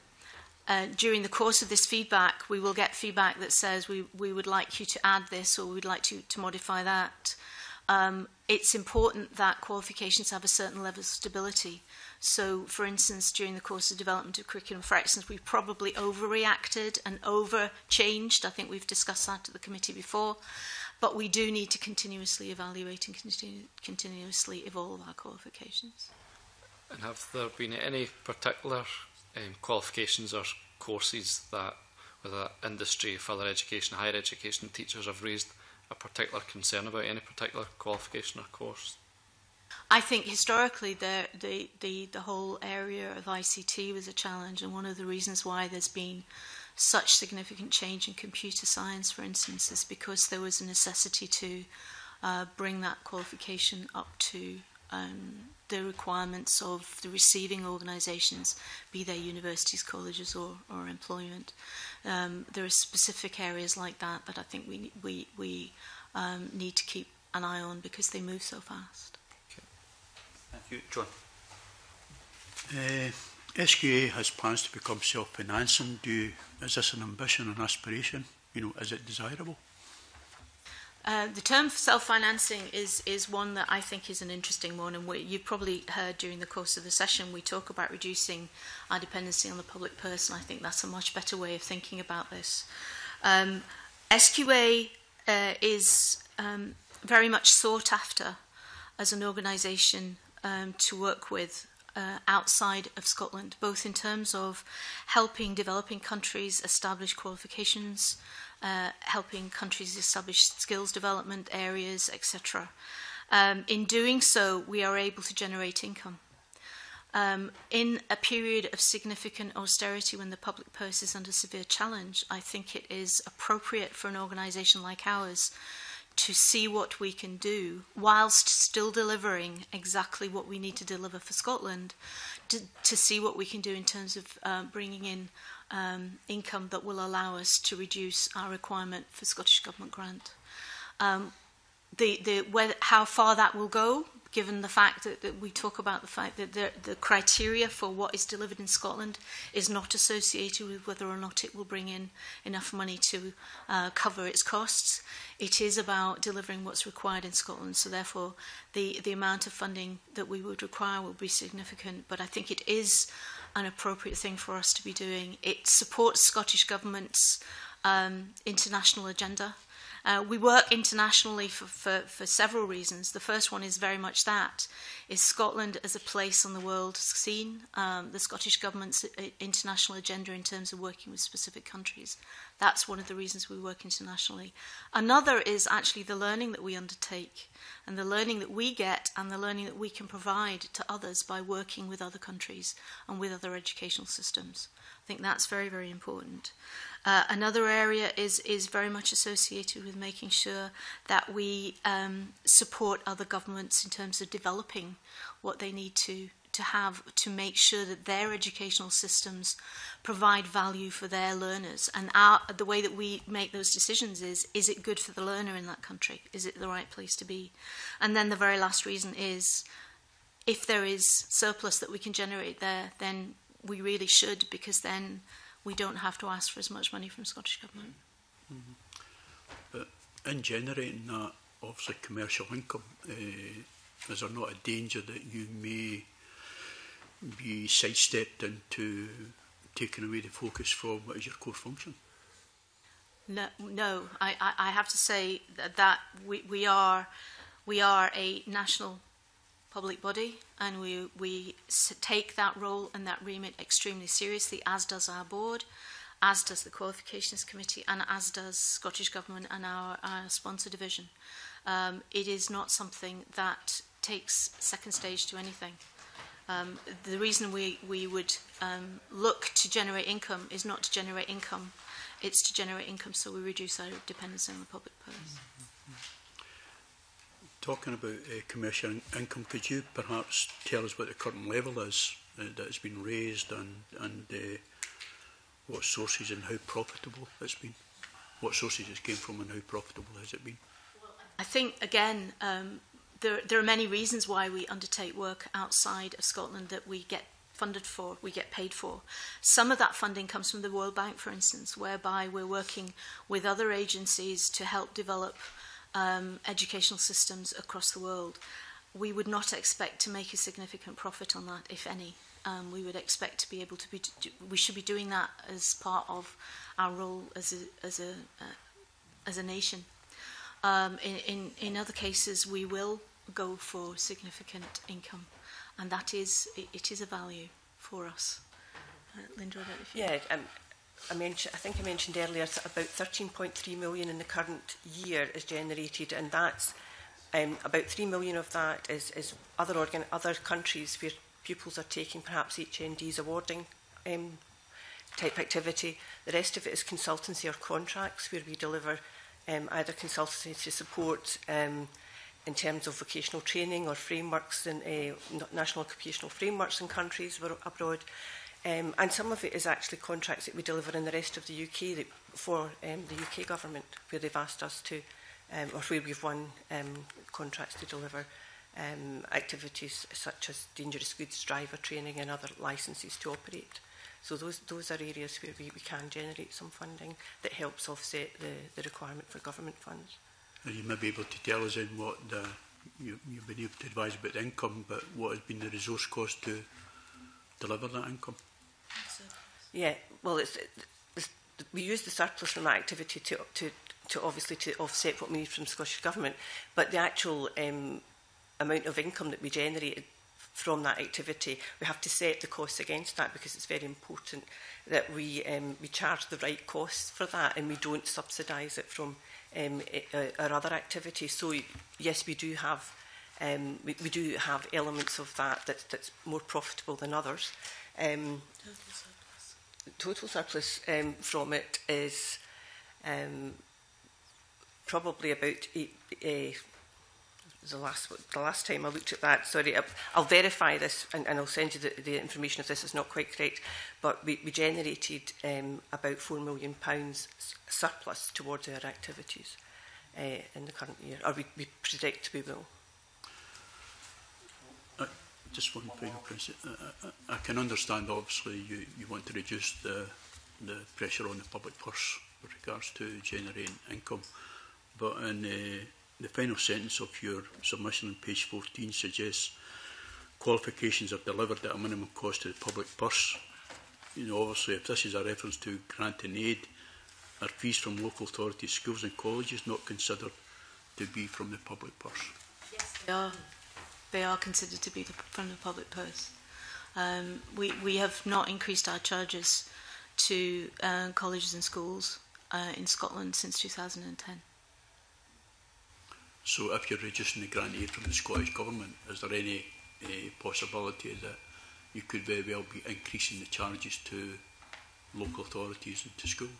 uh, during the course of this feedback, we will get feedback that says we, we would like you to add this or we'd like to, to modify that. Um, it's important that qualifications have a certain level of stability. So, for instance, during the course of development of curriculum for excellence, we probably overreacted and over changed. I think we've discussed that at the committee before. But we do need to continuously evaluate and continu continuously evolve our qualifications. And have there been any particular um, qualifications or courses that, whether industry, further education, higher education teachers have raised a particular concern about any particular qualification or course? I think historically the, the, the, the whole area of ICT was a challenge and one of the reasons why there's been such significant change in computer science, for instance, is because there was a necessity to uh, bring that qualification up to um, the requirements of the receiving organisations, be they universities, colleges, or, or employment. Um, there are specific areas like that that I think we, we, we um, need to keep an eye on because they move so fast. Thank you. John. Uh, eh, SQA has plans to become self-financing. Do is this an ambition and aspiration? You know, is it desirable? Uh, the term self-financing is is one that I think is an interesting one, and we, you've probably heard during the course of the session we talk about reducing our dependency on the public purse and I think that's a much better way of thinking about this. Um, SQA uh, is um, very much sought after as an organisation um, to work with uh, outside of Scotland, both in terms of helping developing countries establish qualifications, uh, helping countries establish skills development areas, etc. Um, in doing so, we are able to generate income. Um, in a period of significant austerity when the public purse is under severe challenge, I think it is appropriate for an organisation like ours to see what we can do whilst still delivering exactly what we need to deliver for Scotland to, to see what we can do in terms of uh, bringing in um, income that will allow us to reduce our requirement for Scottish Government grant. Um, the, the, where, how far that will go given the fact that, that we talk about the fact that the, the criteria for what is delivered in Scotland is not associated with whether or not it will bring in enough money to uh, cover its costs. It is about delivering what's required in Scotland. So therefore, the, the amount of funding that we would require will be significant. But I think it is an appropriate thing for us to be doing. It supports Scottish Government's um, international agenda. Uh, we work internationally for, for, for several reasons. The first one is very much that, is Scotland as a place on the world scene, um, the Scottish Government's uh, international agenda in terms of working with specific countries. That's one of the reasons we work internationally. Another is actually the learning that we undertake and the learning that we get and the learning that we can provide to others by working with other countries and with other educational systems. I think that's very, very important. Uh, another area is, is very much associated with making sure that we um, support other governments in terms of developing what they need to to have to make sure that their educational systems provide value for their learners and our, the way that we make those decisions is is it good for the learner in that country is it the right place to be and then the very last reason is if there is surplus that we can generate there then we really should because then we don't have to ask for as much money from Scottish Government. Mm -hmm. But uh, in generating that, obviously, commercial income, uh, is there not a danger that you may be sidestepped into taking away the focus from what is your core function? No, no. I, I, I have to say that, that we, we are we are a national public body and we, we take that role and that remit extremely seriously, as does our board, as does the Qualifications Committee and as does Scottish Government and our, our sponsor division. Um, it is not something that takes second stage to anything. Um, the reason we, we would um, look to generate income is not to generate income, it's to generate income so we reduce our dependence on the public purse. Mm -hmm talking about uh, commercial income, could you perhaps tell us what the current level is uh, that has been raised and, and uh, what sources and how profitable it's been? What sources it came from and how profitable has it been? I think, again, um, there, there are many reasons why we undertake work outside of Scotland that we get funded for, we get paid for. Some of that funding comes from the World Bank, for instance, whereby we're working with other agencies to help develop – um, educational systems across the world. We would not expect to make a significant profit on that, if any. Um, we would expect to be able to be, we should be doing that as part of our role as a, as a, uh, as a nation. Um, in, in, in other cases, we will go for significant income, and that is, it, it is a value for us. Uh, Linda, I don't know if you... Yeah, um, I, mentioned, I think I mentioned earlier about 13.3 million in the current year is generated, and that's um, about 3 million of that is, is other, organ, other countries where pupils are taking perhaps HND's awarding um, type activity. The rest of it is consultancy or contracts where we deliver um, either consultancy support um, in terms of vocational training or frameworks in uh, national occupational frameworks in countries abroad. Um, and some of it is actually contracts that we deliver in the rest of the UK that, for um, the UK government, where they've asked us to, um, or where we've won um, contracts to deliver um, activities such as dangerous goods driver training and other licenses to operate. So those, those are areas where we, we can generate some funding that helps offset the, the requirement for government funds. Now you may be able to tell us in what the, you, you've been able to advise about the income, but what has been the resource cost to deliver that income? Yeah, well, it's, it's, we use the surplus from that activity to, to, to obviously to offset what we need from the Scottish Government, but the actual um, amount of income that we generated from that activity, we have to set the costs against that because it's very important that we, um, we charge the right costs for that and we don't subsidise it from um, our other activities. So, yes, we do have um, we, we do have elements of that, that that's more profitable than others um, total surplus, um, from it is um, probably about eight, uh, e, the last the last time I looked at that. Sorry, I'll, I'll verify this and, and I'll send you the, the information if this is not quite correct. But we, we generated um, about four million pounds surplus towards our activities uh, in the current year, or we, we predict we will just one final principle. I, I, I can understand, obviously, you, you want to reduce the, the pressure on the public purse with regards to generating income. But in uh, the final sentence of your submission on page 14 suggests qualifications are delivered at a minimum cost to the public purse. You know, obviously, if this is a reference to granting aid, are fees from local authorities, schools and colleges not considered to be from the public purse? Yes, they are they are considered to be the, from the public purse. Um, we, we have not increased our charges to uh, colleges and schools uh, in Scotland since 2010. So if you're reducing the grant aid from the Scottish Government, is there any uh, possibility that you could very well be increasing the charges to local authorities and to schools?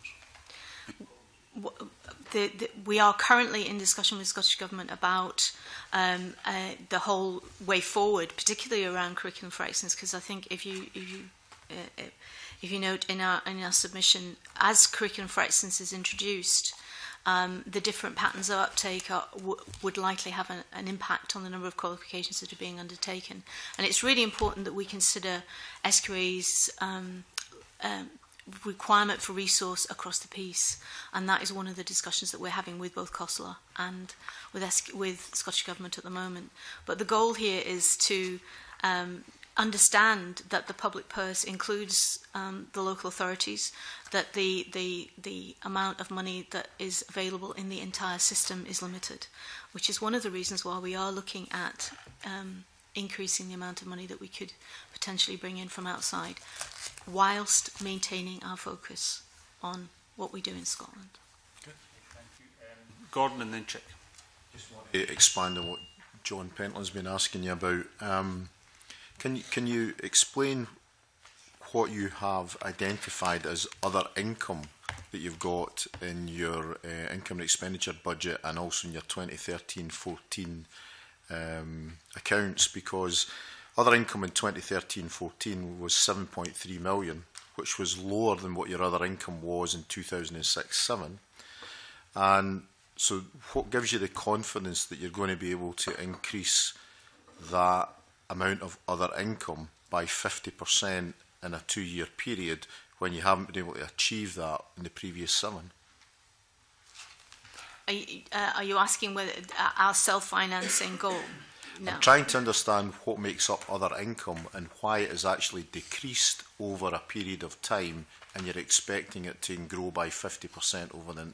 the, the, we are currently in discussion with Scottish Government about um, uh, the whole way forward, particularly around curriculum for excellence, because I think if you, if you uh, uh, if you note in our in our submission, as curriculum for excellence is introduced, um, the different patterns of uptake are, would likely have an, an impact on the number of qualifications that are being undertaken. And it's really important that we consider SQA's um, um, requirement for resource across the piece. And that is one of the discussions that we're having with both COSLA and with, S with Scottish Government at the moment. But the goal here is to um, understand that the public purse includes um, the local authorities, that the, the, the amount of money that is available in the entire system is limited, which is one of the reasons why we are looking at um, increasing the amount of money that we could potentially bring in from outside, whilst maintaining our focus on what we do in Scotland. Good. Thank you. Um, Gordon and then Chick. Just want to expand on what John Pentland's been asking you about. Um, can, you, can you explain what you have identified as other income that you've got in your uh, income and expenditure budget and also in your 2013-14 um, accounts because other income in 2013-14 was 7.3 million, which was lower than what your other income was in 2006-7. And so what gives you the confidence that you're going to be able to increase that amount of other income by 50% in a two-year period when you haven't been able to achieve that in the previous seven? Are you, uh, are you asking whether uh, our self-financing goal? No. I'm trying to understand what makes up other income and why it has actually decreased over a period of time and you're expecting it to grow by 50% over the,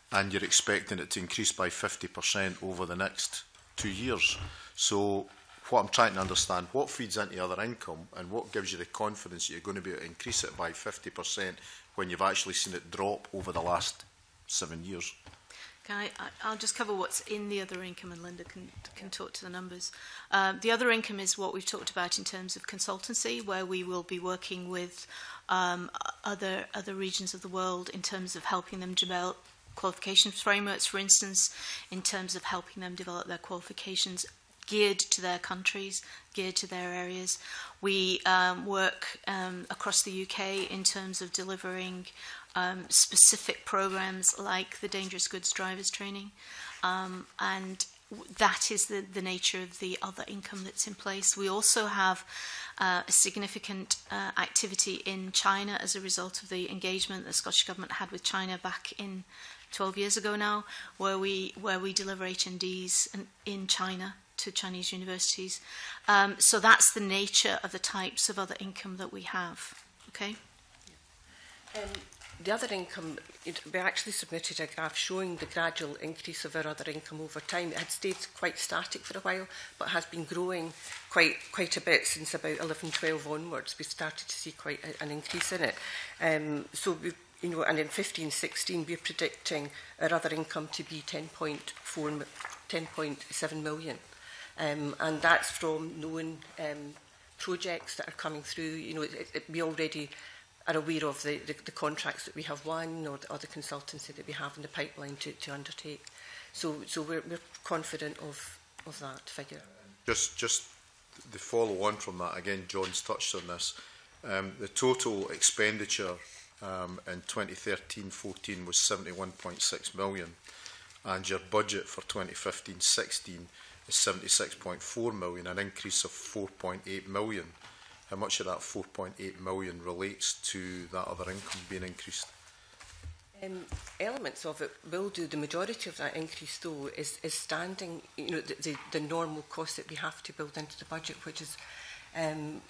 and you're expecting it to increase by 50% over the next two years. So what I'm trying to understand, what feeds into other income and what gives you the confidence you're going to be able to increase it by 50% when you've actually seen it drop over the last seven years? Can I, I, just cover what's in the other income and Linda can, can talk to the numbers. Um, the other income is what we've talked about in terms of consultancy, where we will be working with um, other, other regions of the world in terms of helping them develop qualification frameworks, for instance, in terms of helping them develop their qualifications geared to their countries, geared to their areas. We um, work um, across the UK in terms of delivering um, specific programs like the dangerous goods drivers training. Um, and that is the, the nature of the other income that's in place. We also have uh, a significant uh, activity in China as a result of the engagement the Scottish Government had with China back in 12 years ago now, where we, where we deliver HNDs in, China to Chinese universities. Um, so that's the nature of the types of other income that we have. Okay? Yeah. Um, the other income, it, we actually submitted a graph showing the gradual increase of our other income over time. It had stayed quite static for a while, but has been growing quite quite a bit since about 11, 12 onwards. We started to see quite a, an increase in it. Um, so we you know, and in 15, 16, we're predicting our other income to be 10.4, 10.7 million. Um, and that's from known um, projects that are coming through. You know, it, it, we already are aware of the, the, the contracts that we have won or the, or the consultancy that we have in the pipeline to, to undertake. So, so we're, we're confident of, of that figure. Just, just the follow on from that, again, John's touched on this. Um, the total expenditure um, in 2013-14 was 71.6 million and your budget for 2015-16 is 76.4 million, an increase of 4.8 million how much of that 4.8 million relates to that other income being increased? Um, elements of it will do. The majority of that increase, though, is, is standing, you know, the, the, the normal cost that we have to build into the budget, which is um,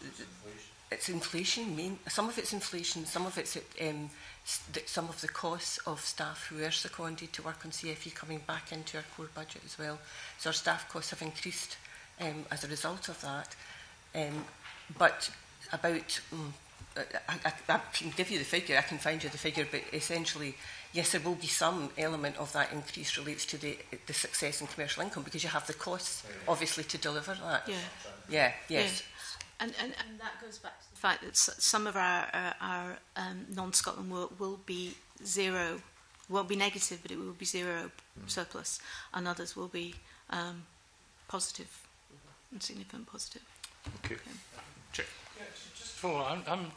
it's inflation. Main, some of it's inflation, some of it's um, st- some of the costs of staff who are seconded to work on CFE coming back into our core budget as well. So our staff costs have increased um, as a result of that. Um, but about, mm, uh, I, I, I can give you the figure, I can find you the figure, but essentially, yes, there will be some element of that increase relates to the, the success in commercial income because you have the costs, obviously, to deliver that. Yeah. Yeah, yes. Yeah. And, and, and that goes back to the fact that some of our, our, uh, our um, non-Scotland work will be zero, won't be negative, but it will be zero mm. surplus, and others will be um, positive, mm -hmm. and significant positive. Okay. okay. Check. Yeah, just follow I'm, I'm,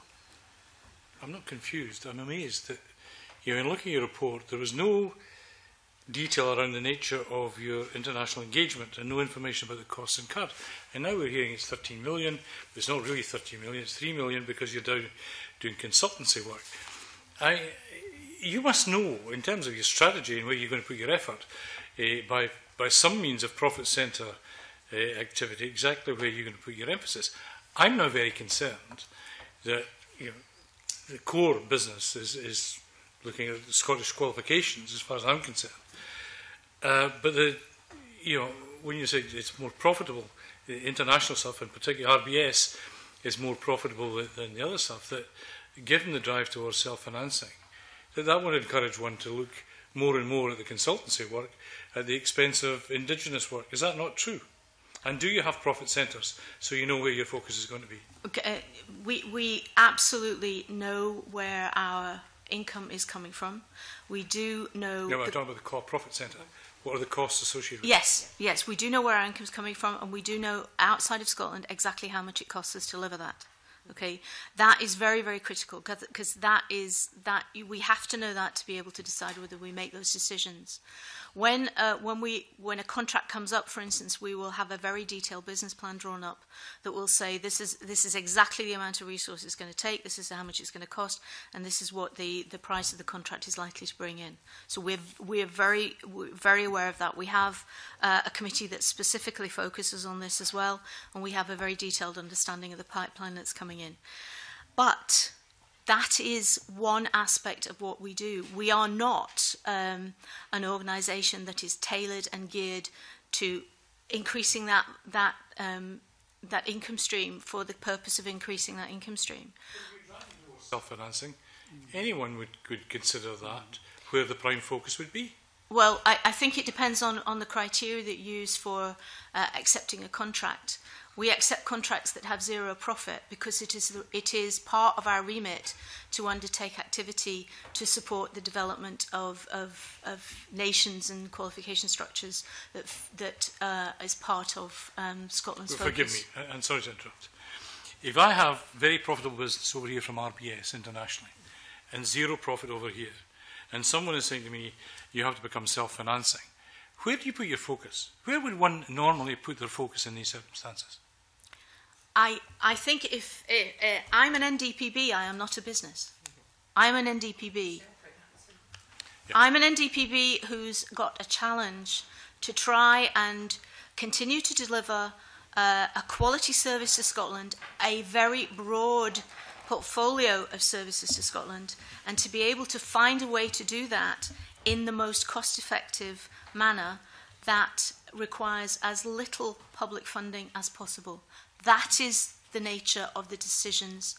I'm not confused. I'm amazed that you in looking at your report, there was no detail around the nature of your international engagement and no information about the costs incurred. And now we're hearing it's 13 million. But It's not really 13 million, it's 3 million because you're down doing consultancy work. I, you must know, in terms of your strategy and where you're going to put your effort, eh, by, by some means of profit centre eh, activity, exactly where you're going to put your emphasis. I'm now very concerned that you know, the core business is, is looking at the Scottish qualifications, as far as I'm concerned. Uh, but the, you know, when you say it's more profitable, the international stuff, in particular RBS, is more profitable than the other stuff. That, given the drive towards self-financing, that that would encourage one to look more and more at the consultancy work at the expense of indigenous work. Is that not true? And do you have profit centres so you know where your focus is going to be? Okay, uh, we, we absolutely know where our income is coming from. We do know... No, I'm talking about the profit centre. What are the costs associated with Yes, that? yes. We do know where our income is coming from and we do know outside of Scotland exactly how much it costs us to deliver that. Okay, that is very, very critical because that is that we have to know that to be able to decide whether we make those decisions. When, uh, when, we, when a contract comes up, for instance, we will have a very detailed business plan drawn up that will say this is, this is exactly the amount of resources it's going to take, this is how much it's going to cost, and this is what the, the price of the contract is likely to bring in. So we're, we're very, we're very aware of that. We have uh, a committee that specifically focuses on this as well, and we have a very detailed understanding of the pipeline that's coming in. But that is one aspect of what we do. We are not um, an organisation that is tailored and geared to increasing that that um, that income stream for the purpose of increasing that income stream. Self-financing, anyone would could consider that where the prime focus would be. Well, I, I think it depends on, on the criteria that you use for uh, accepting a contract. We accept contracts that have zero profit because it is, it is part of our remit to undertake activity to support the development of, of, of nations and qualification structures that, that uh, is part of um, Scotland's well, focus. Forgive me, uh, and sorry to interrupt. If I have very profitable business over here from RBS internationally and zero profit over here, and someone is saying to me, you have to become self-financing, where do you put your focus? Where would one normally put their focus in these circumstances? I, I think if uh, uh, I'm an NDPB, I am not a business. I'm an NDPB. Yeah. I'm an NDPB who's got a challenge to try and continue to deliver uh, a quality service to Scotland, a very broad portfolio of services to Scotland, and to be able to find a way to do that in the most cost effective manner that requires as little public funding as possible. That is the nature of the decisions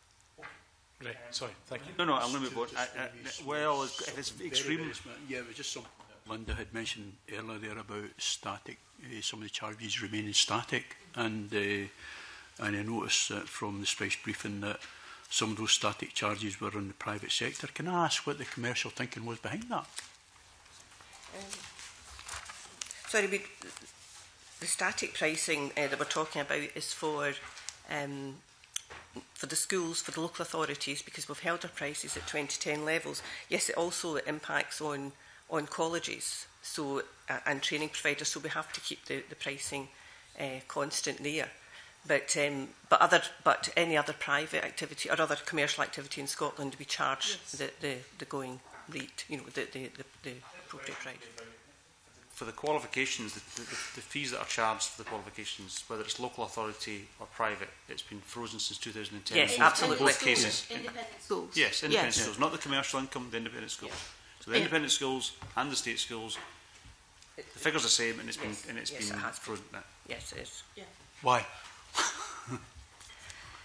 Right, sorry, thank you. No, no, I'll move on. I, I, well, if it's extreme... Yeah, it was just some... Linda had mentioned earlier there about static, uh, some of the charges remaining static, and uh, and I noticed that from the space briefing that some of those static charges were in the private sector. Can I ask what the commercial thinking was behind that? Um, sorry, we, the static pricing uh, that we're talking about is for um, for the schools, for the local authorities, because we've held our prices at 2010 levels. Yes, it also impacts on, on colleges so, uh, and training providers, so we have to keep the, the pricing uh, constant there. But, um, but, other, but any other private activity or other commercial activity in Scotland, we charge yes. the, the, the going rate, you know, the, the, the, the appropriate rate for the qualifications, the, the, the, fees that are charged for the qualifications, whether it's local authority or private, it's been frozen since 2010. Yes, both, absolutely. Both cases. Independent schools. Yes, independent yes. schools, not the commercial income, the independent schools. Yeah. So the independent yeah. schools and the state schools, the figures are the same, and it's yes. been and it's yes, been it frozen. Been. Yes, it is. Yeah. Why?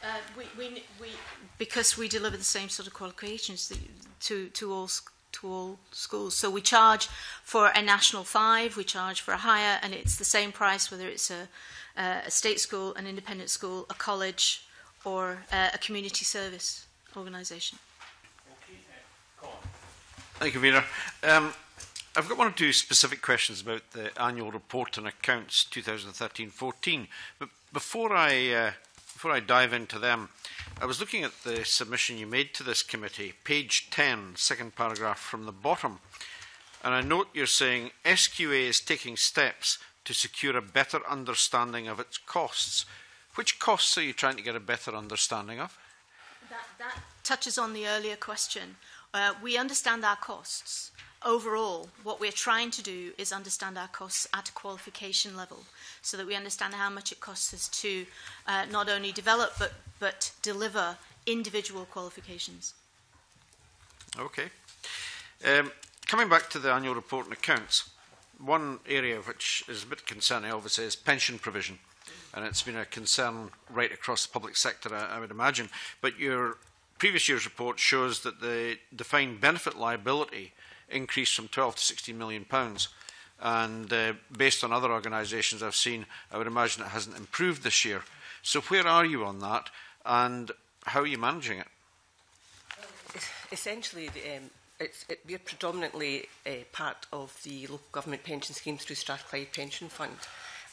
Uh, we, we, we, because we deliver the same sort of qualifications to, to all schools to all schools. So we charge for a national five, we charge for a higher, and it's the same price whether it's a, uh, a state school, an independent school, a college, or uh, a community service organisation. Thank you, Vera. Um, I've got one or two specific questions about the annual report and accounts 2013-14. But before I, uh, before I dive into them, I was looking at the submission you made to this committee, page 10, second paragraph from the bottom, and I note you're saying SQA is taking steps to secure a better understanding of its costs. Which costs are you trying to get a better understanding of? That, that touches on the earlier question. Uh, we understand our costs. Overall, what we're trying to do is understand our costs at qualification level. so that we understand how much it costs us to uh, not only develop but, but deliver individual qualifications. Okay. Um, coming back to the annual report and accounts, one area which is a bit concerning, obviously, is pension provision. And it's been a concern right across the public sector, I, I would imagine. But your previous year's report shows that the defined benefit liability increased from 12 to 16 million pounds. And uh, based on other organisations I've seen, I would imagine it hasn't improved this year. So where are you on that and how are you managing it? Essentially, the, um, it's, it, we're predominantly uh, part of the local government pension scheme through Strathclyde Pension Fund.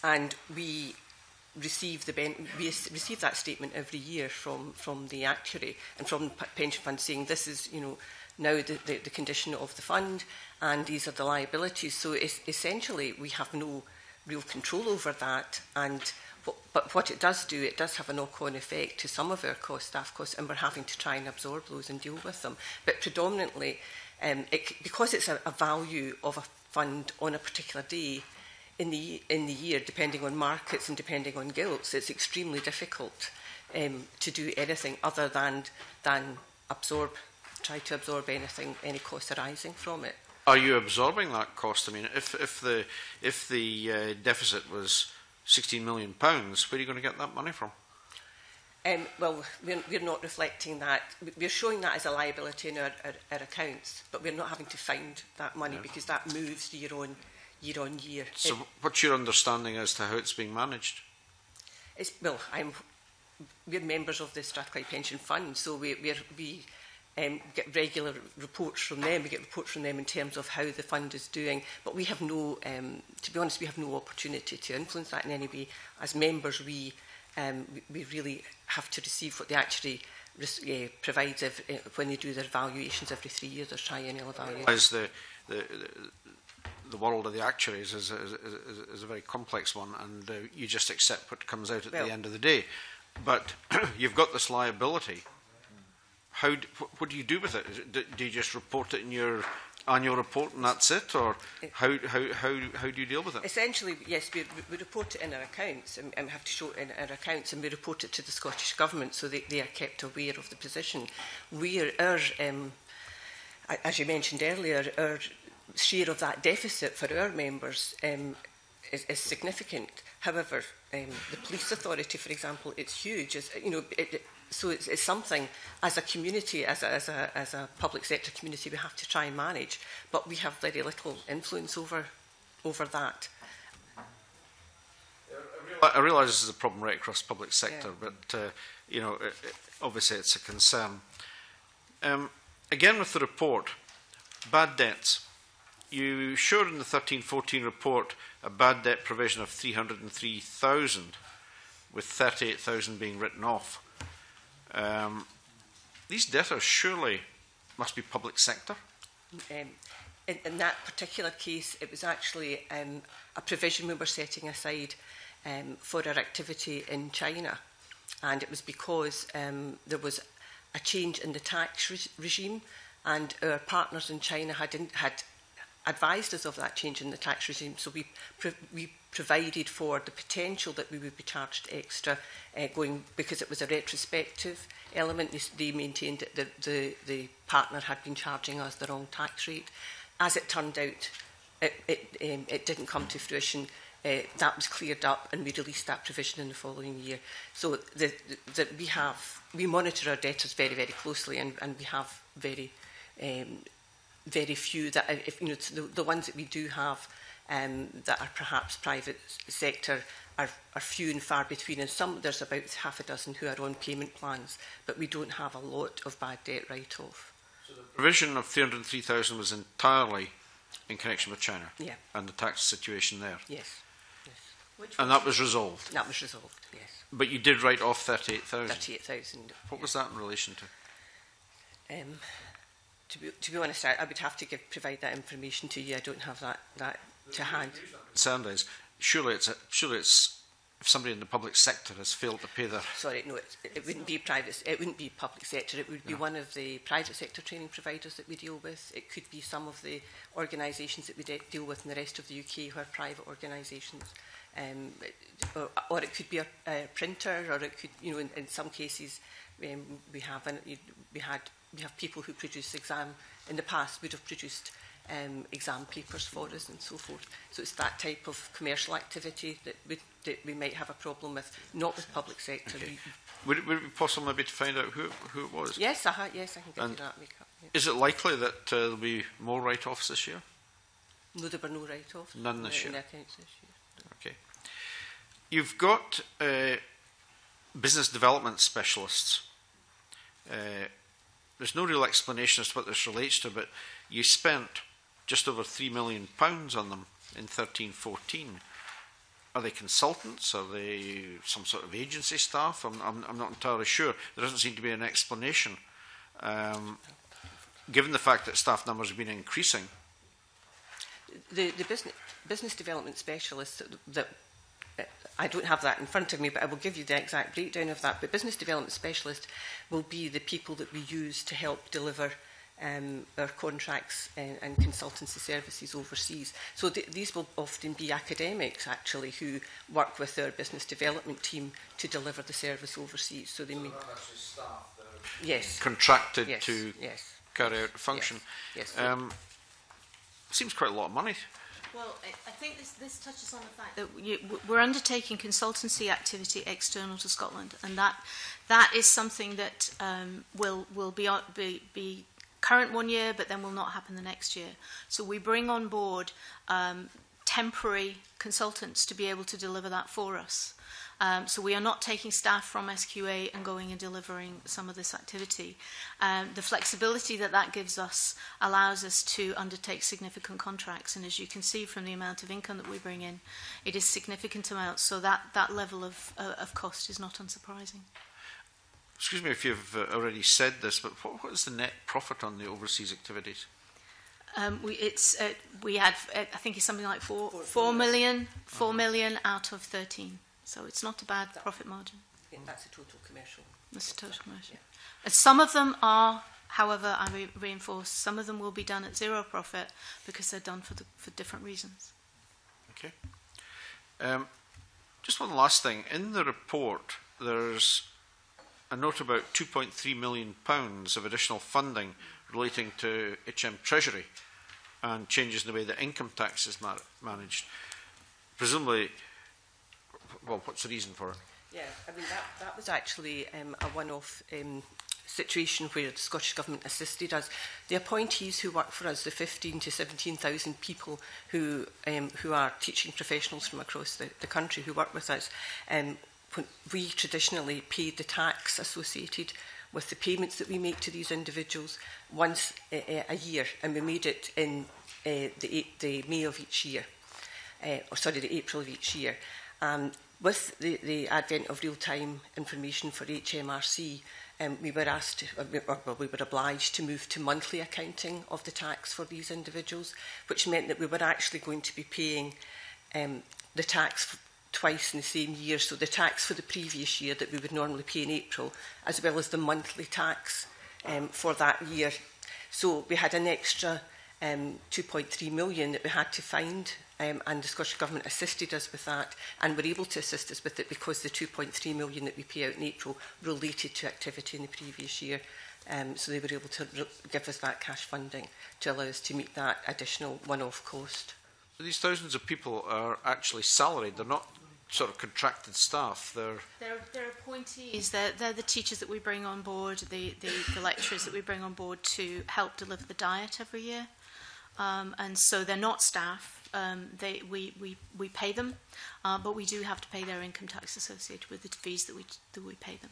And we receive the ben we receive that statement every year from from the actuary and from the pension fund saying this is you know now the, the, the condition of the fund and these are the liabilities. So it's, essentially, we have no real control over that. And but what it does do, it does have a knock-on effect to some of our cost, staff costs, and we're having to try and absorb those and deal with them. But predominantly, um, it, because it's a, a value of a fund on a particular day in the in the year, depending on markets and depending on gilts, it's extremely difficult um, to do anything other than than absorb try to absorb anything, any cost arising from it. Are you absorbing that cost? I mean, if, if the, if the uh, deficit was 16 million, pounds, where are you going to get that money from? Um, well, we're, we're not reflecting that. We're showing that as a liability in our, our, our accounts, but we're not having to find that money yeah. because that moves year on year. on year. So it, what's your understanding as to how it's being managed? It's, well, I'm, we're members of the Strathclyde Pension Fund, so we, we're, we um, get regular reports from them. We get reports from them in terms of how the fund is doing. But we have no, um, to be honest, we have no opportunity to influence that in any way. As members, we, um, we really have to receive what they actually uh, provides if, uh, when they do their evaluations every three years or triennial evaluations. As the, the, the the world of the actuaries is, is, is, is a very complex one, and uh, you just accept what comes out at well, the end of the day. But you've got this liability how what do you do with it? Do, do you just report it in your annual report and that's it, or how, how, how, how do you deal with it? Essentially, yes, we, we report it in our accounts and, and we have to show it in our accounts and we report it to the Scottish Government so they, they are kept aware of the position. We are, our, um, as you mentioned earlier, our share of that deficit for our members um, is, is significant. However, um, the police authority, for example, it's huge. It's, you know, it, it, so it's, it's something as a community, as a, as, a, as a public sector community, we have to try and manage, but we have very little influence over, over that. I realise this is a problem right across public sector, yeah. but uh, you know, it, it, obviously it's a concern. Um, again, with the report, bad debts. You showed in the 13-14 report a bad debt provision of 303,000, with 38,000 being written off. Um, these debtors surely must be public sector. Um, in, in, that particular case, it was actually um, a provision we were setting aside um, for our activity in China. And it was because um, there was a change in the tax re regime and our partners in China had, in, had advised us of that change in the tax regime. So we, we provided for the potential that we would be charged extra uh, going because it was a retrospective element. They, they maintained that the, the, the partner had been charging us the wrong tax rate. As it turned out, it, it, um, it didn't come to fruition. Uh, that was cleared up and we released that provision in the following year. So the, the, the, we have, we monitor our debtors very, very closely and, and we have very um, very few that uh, if you know the, the ones that we do have um, that are perhaps private sector are, are few and far between and some there's about half a dozen who are on payment plans but we don't have a lot of bad debt write-off. So the provision of 303,000 was entirely in connection with China yeah. and the tax situation there? Yes. yes. Which and that was resolved? That was resolved, yes. But you did write off 38,000? 38,000. What yeah. was that in relation to? Um, to be, to be honest, I, I would have to give, provide that information to you. I don't have that, that to hand. Sundays. surely it's a, surely it's if somebody in the public sector has failed to pay their sorry no it, it wouldn't be private it wouldn't be public sector it would be no. one of the private sector training providers that we deal with it could be some of the organisations that we de deal with in the rest of the UK who are private organisations um, or, or it could be a, a printer or it could you know in, in some cases um, we have an, we had we have people who produce exam in the past would have produced um, exam papers for us and so forth. So it's that type of commercial activity that we, that we might have a problem with, not with public sector. Okay. Would, it, would it be possible maybe to find out who, who it was? Yes, uh -huh, yes, I can get and you that makeup. Yeah. Is it likely that uh, there'll be more write-offs this year? No, there were no write-offs. None this year. this year. No. Okay. You've got uh, business development specialists. Uh, There's no real explanation as to what this relates to, but you spent just over £3 million on them in 1314. Are they consultants? Are they some sort of agency staff? I'm, I'm, I'm not entirely sure. There doesn't seem to be an explanation. Um, given the fact that staff numbers have been increasing, the, the business, business development specialists that, that I don't have that in front of me, but I will give you the exact breakdown of that. But business development specialist will be the people that we use to help deliver um, our contracts and, and consultancy services overseas. So th these will often be academics, actually, who work with our business development team to deliver the service overseas. So they so mean... Staff yes. Contracted yes. to yes. carry out the function. Yes. yes. Um, seems quite a lot of money. Well, I think this, this touches on the fact that you, we're undertaking consultancy activity external to Scotland, and that that is something that um, will will be, be be current one year, but then will not happen the next year. So we bring on board um, temporary consultants to be able to deliver that for us. Um, so we are not taking staff from SQA and going and delivering some of this activity. Um, the flexibility that that gives us allows us to undertake significant contracts. And as you can see from the amount of income that we bring in, it is significant amounts. So that, that level of, uh, of cost is not unsurprising. Excuse me if you've uh, already said this, but what, what is the net profit on the overseas activities? Um, we, it's, uh, we had, uh, I think it's something like four, four, four million, four mm. million out of 13. So it's not a bad that, profit margin. Yeah, that's a total commercial. That's a total commercial. Yeah. some of them are, however, I re reinforce, some of them will be done at zero profit because they're done for, the, for different reasons. Okay. Um, just one last thing. In the report, there's a note about £2.3 million pounds of additional funding relating to HM Treasury and changes in the way that income tax is managed. Presumably, well, what's the reason for it? Yeah, I mean, that, that was actually um, a one-off um, situation where the Scottish Government assisted us. The appointees who work for us, the 15 to 17,000 people who, um, who are teaching professionals from across the, the country who work with us, um, we traditionally paid the tax associated with the payments that we make to these individuals once uh, a year, and we made it in uh, the, the May of each year, uh, or sorry, the April of each year. Um, with the, the advent of real-time information for HMRC, um, we were asked, or uh, we, or uh, we were obliged to move to monthly accounting of the tax for these individuals, which meant that we were actually going to be paying um, the tax twice in the same year. So the tax for the previous year that we would normally pay in April, as well as the monthly tax um, for that year. So we had an extra um, 2.3 million that we had to find um, and the Scottish Government assisted us with that and were able to assist us with it because the 2.3 million that we pay out in April related to activity in the previous year. Um, so they were able to give us that cash funding to allow us to meet that additional one-off cost. So these thousands of people are actually salaried. They're not sort of contracted staff. They're they're, they're appointees. They're, they're the teachers that we bring on board, the, the, the lecturers that we bring on board to help deliver the diet every year. Um, and so they're not staff um, they, we, we, we pay them, uh, but we do have to pay their income tax associated with the fees that we, that we pay them.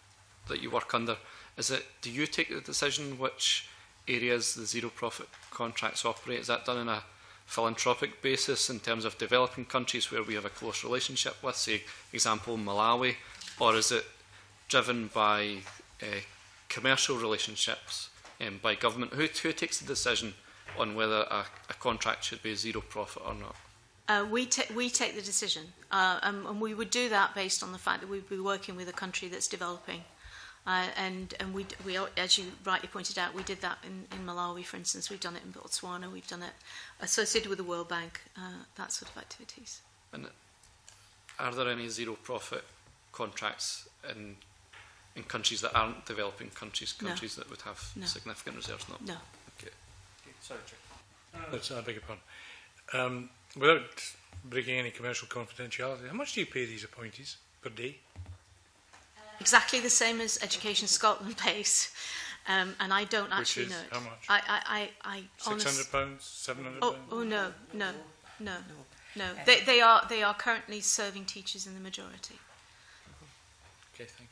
that you work under, is it do you take the decision which areas the zero profit contracts operate? Is that done in a philanthropic basis in terms of developing countries where we have a close relationship with, say, example, Malawi, or is it driven by uh, commercial relationships um, by government? Who, who takes the decision on whether a, a contract should be a zero profit or not? Uh, we, ta we take the decision, uh, and, and we would do that based on the fact that we'd be working with a country that's developing. Uh, and and we, we, as you rightly pointed out, we did that in, in Malawi, for instance. We've done it in Botswana. We've done it associated with the World Bank, uh, that sort of activities. And uh, are there any zero-profit contracts in in countries that aren't developing countries, countries no. that would have no. significant reserves? Not? No. Okay. okay. Sorry, Chair. Uh, That's, I beg your pardon. Um, Without breaking any commercial confidentiality, how much do you pay these appointees per day? Exactly the same as Education Scotland pays. Um, and I don't Which actually is know. It. How much? I, I, I, I honest... £600, £700? Oh, oh, no, no, no, no. They, they, are, they are currently serving teachers in the majority. Okay, thank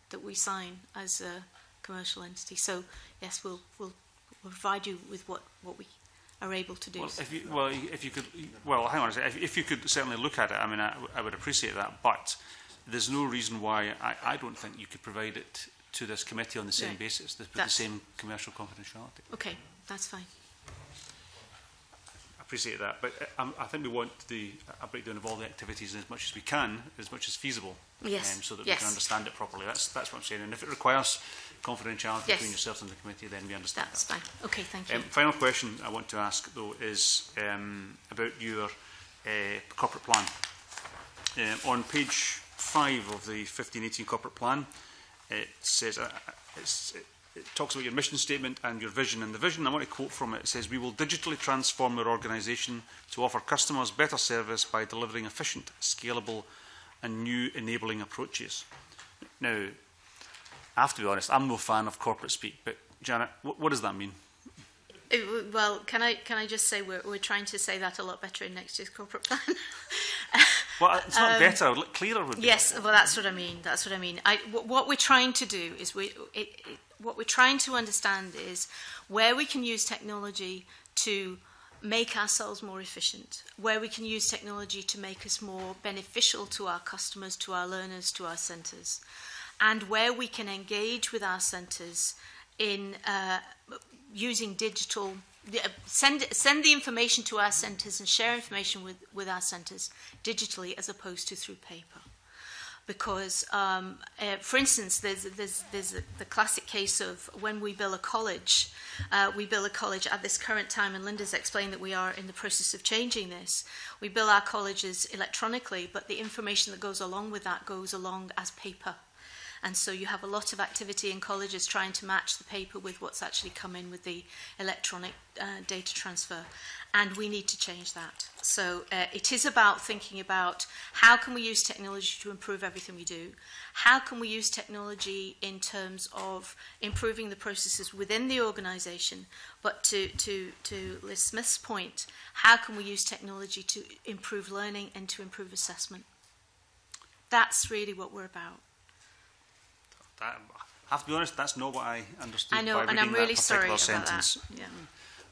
that we sign as a commercial entity. So yes, we'll, we'll, we'll provide you with what, what we are able to do well, so. If you, well, if you could, well, hang on a second. If, if you could certainly look at it, I mean, I, I would appreciate that, but there's no reason why I, I don't think you could provide it to this committee on the same no. basis, the, the same commercial confidentiality. Okay, that's fine appreciate that. But uh, um, I think we want uh, the, a breakdown of all the activities as much as we can, as much as feasible, um, yes. um, so that yes. we can understand it properly. That's, that's what I'm saying. And if it requires confidentiality yes. between yourself and the committee, then we understand that's that. fine. Okay, thank you. Um, final question I want to ask, though, is um, about your uh, corporate plan. Um, on page 5 of the 1518 corporate plan, it says... Uh, it's, it, it talks about your mission statement and your vision. And the vision, I want to quote from it, it says, We will digitally transform our organisation to offer customers better service by delivering efficient, scalable, and new enabling approaches. Now, I have to be honest, I'm no fan of corporate speak, but Janet, what, what does that mean? Uh, well, can I can I just say we're we're trying to say that a lot better in next year's corporate plan. well, it's not um, better, clearer would be. Yes, well that's what I mean. That's what I mean. I, what we're trying to do is we it, it, what we're trying to understand is where we can use technology to make ourselves more efficient, where we can use technology to make us more beneficial to our customers, to our learners, to our centres, and where we can engage with our centres in uh, using digital uh, send send the information to our centres and share information with, with our centres digitally as opposed to through paper because, um, uh, for instance, there's, there's, there's a, the classic case of when we build a college, uh, we build a college at this current time, and Linda's explained that we are in the process of changing this. We build our colleges electronically, but the information that goes along with that goes along as paper. And so you have a lot of activity in colleges trying to match the paper with what's actually come in with the electronic uh, data transfer. And we need to change that. So uh, it is about thinking about how can we use technology to improve everything we do? How can we use technology in terms of improving the processes within the organisation? But to, to, to Liz Smith's point, how can we use technology to improve learning and to improve assessment? That's really what we're about that, I have to be honest, that's not what I understood I know, by reading and I'm really that particular sorry about sentence. That. Yeah.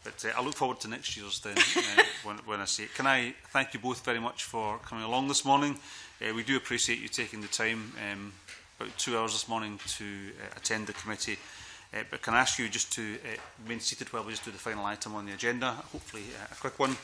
But uh, I look forward to next year's then uh, when, when I see it. Can I thank you both very much for coming along this morning? Uh, we do appreciate you taking the time, um, about two hours this morning, to uh, attend the committee. Uh, but can I ask you just to uh, remain seated while we just do the final item on the agenda, hopefully uh, a quick one.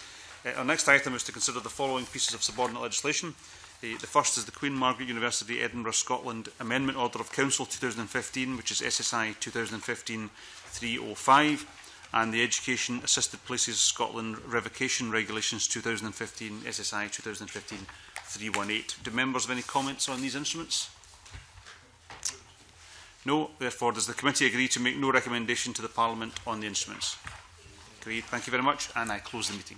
Uh, our next item is to consider the following pieces of subordinate legislation. The, the first is the Queen Margaret University Edinburgh Scotland Amendment Order of Council 2015, which is SSI 2015-305, and the Education Assisted Places Scotland Revocation Regulations 2015, SSI 2015-318. Do members have any comments on these instruments? No. Therefore, does the committee agree to make no recommendation to the Parliament on the instruments? Agreed. Thank you very much, and I close the meeting.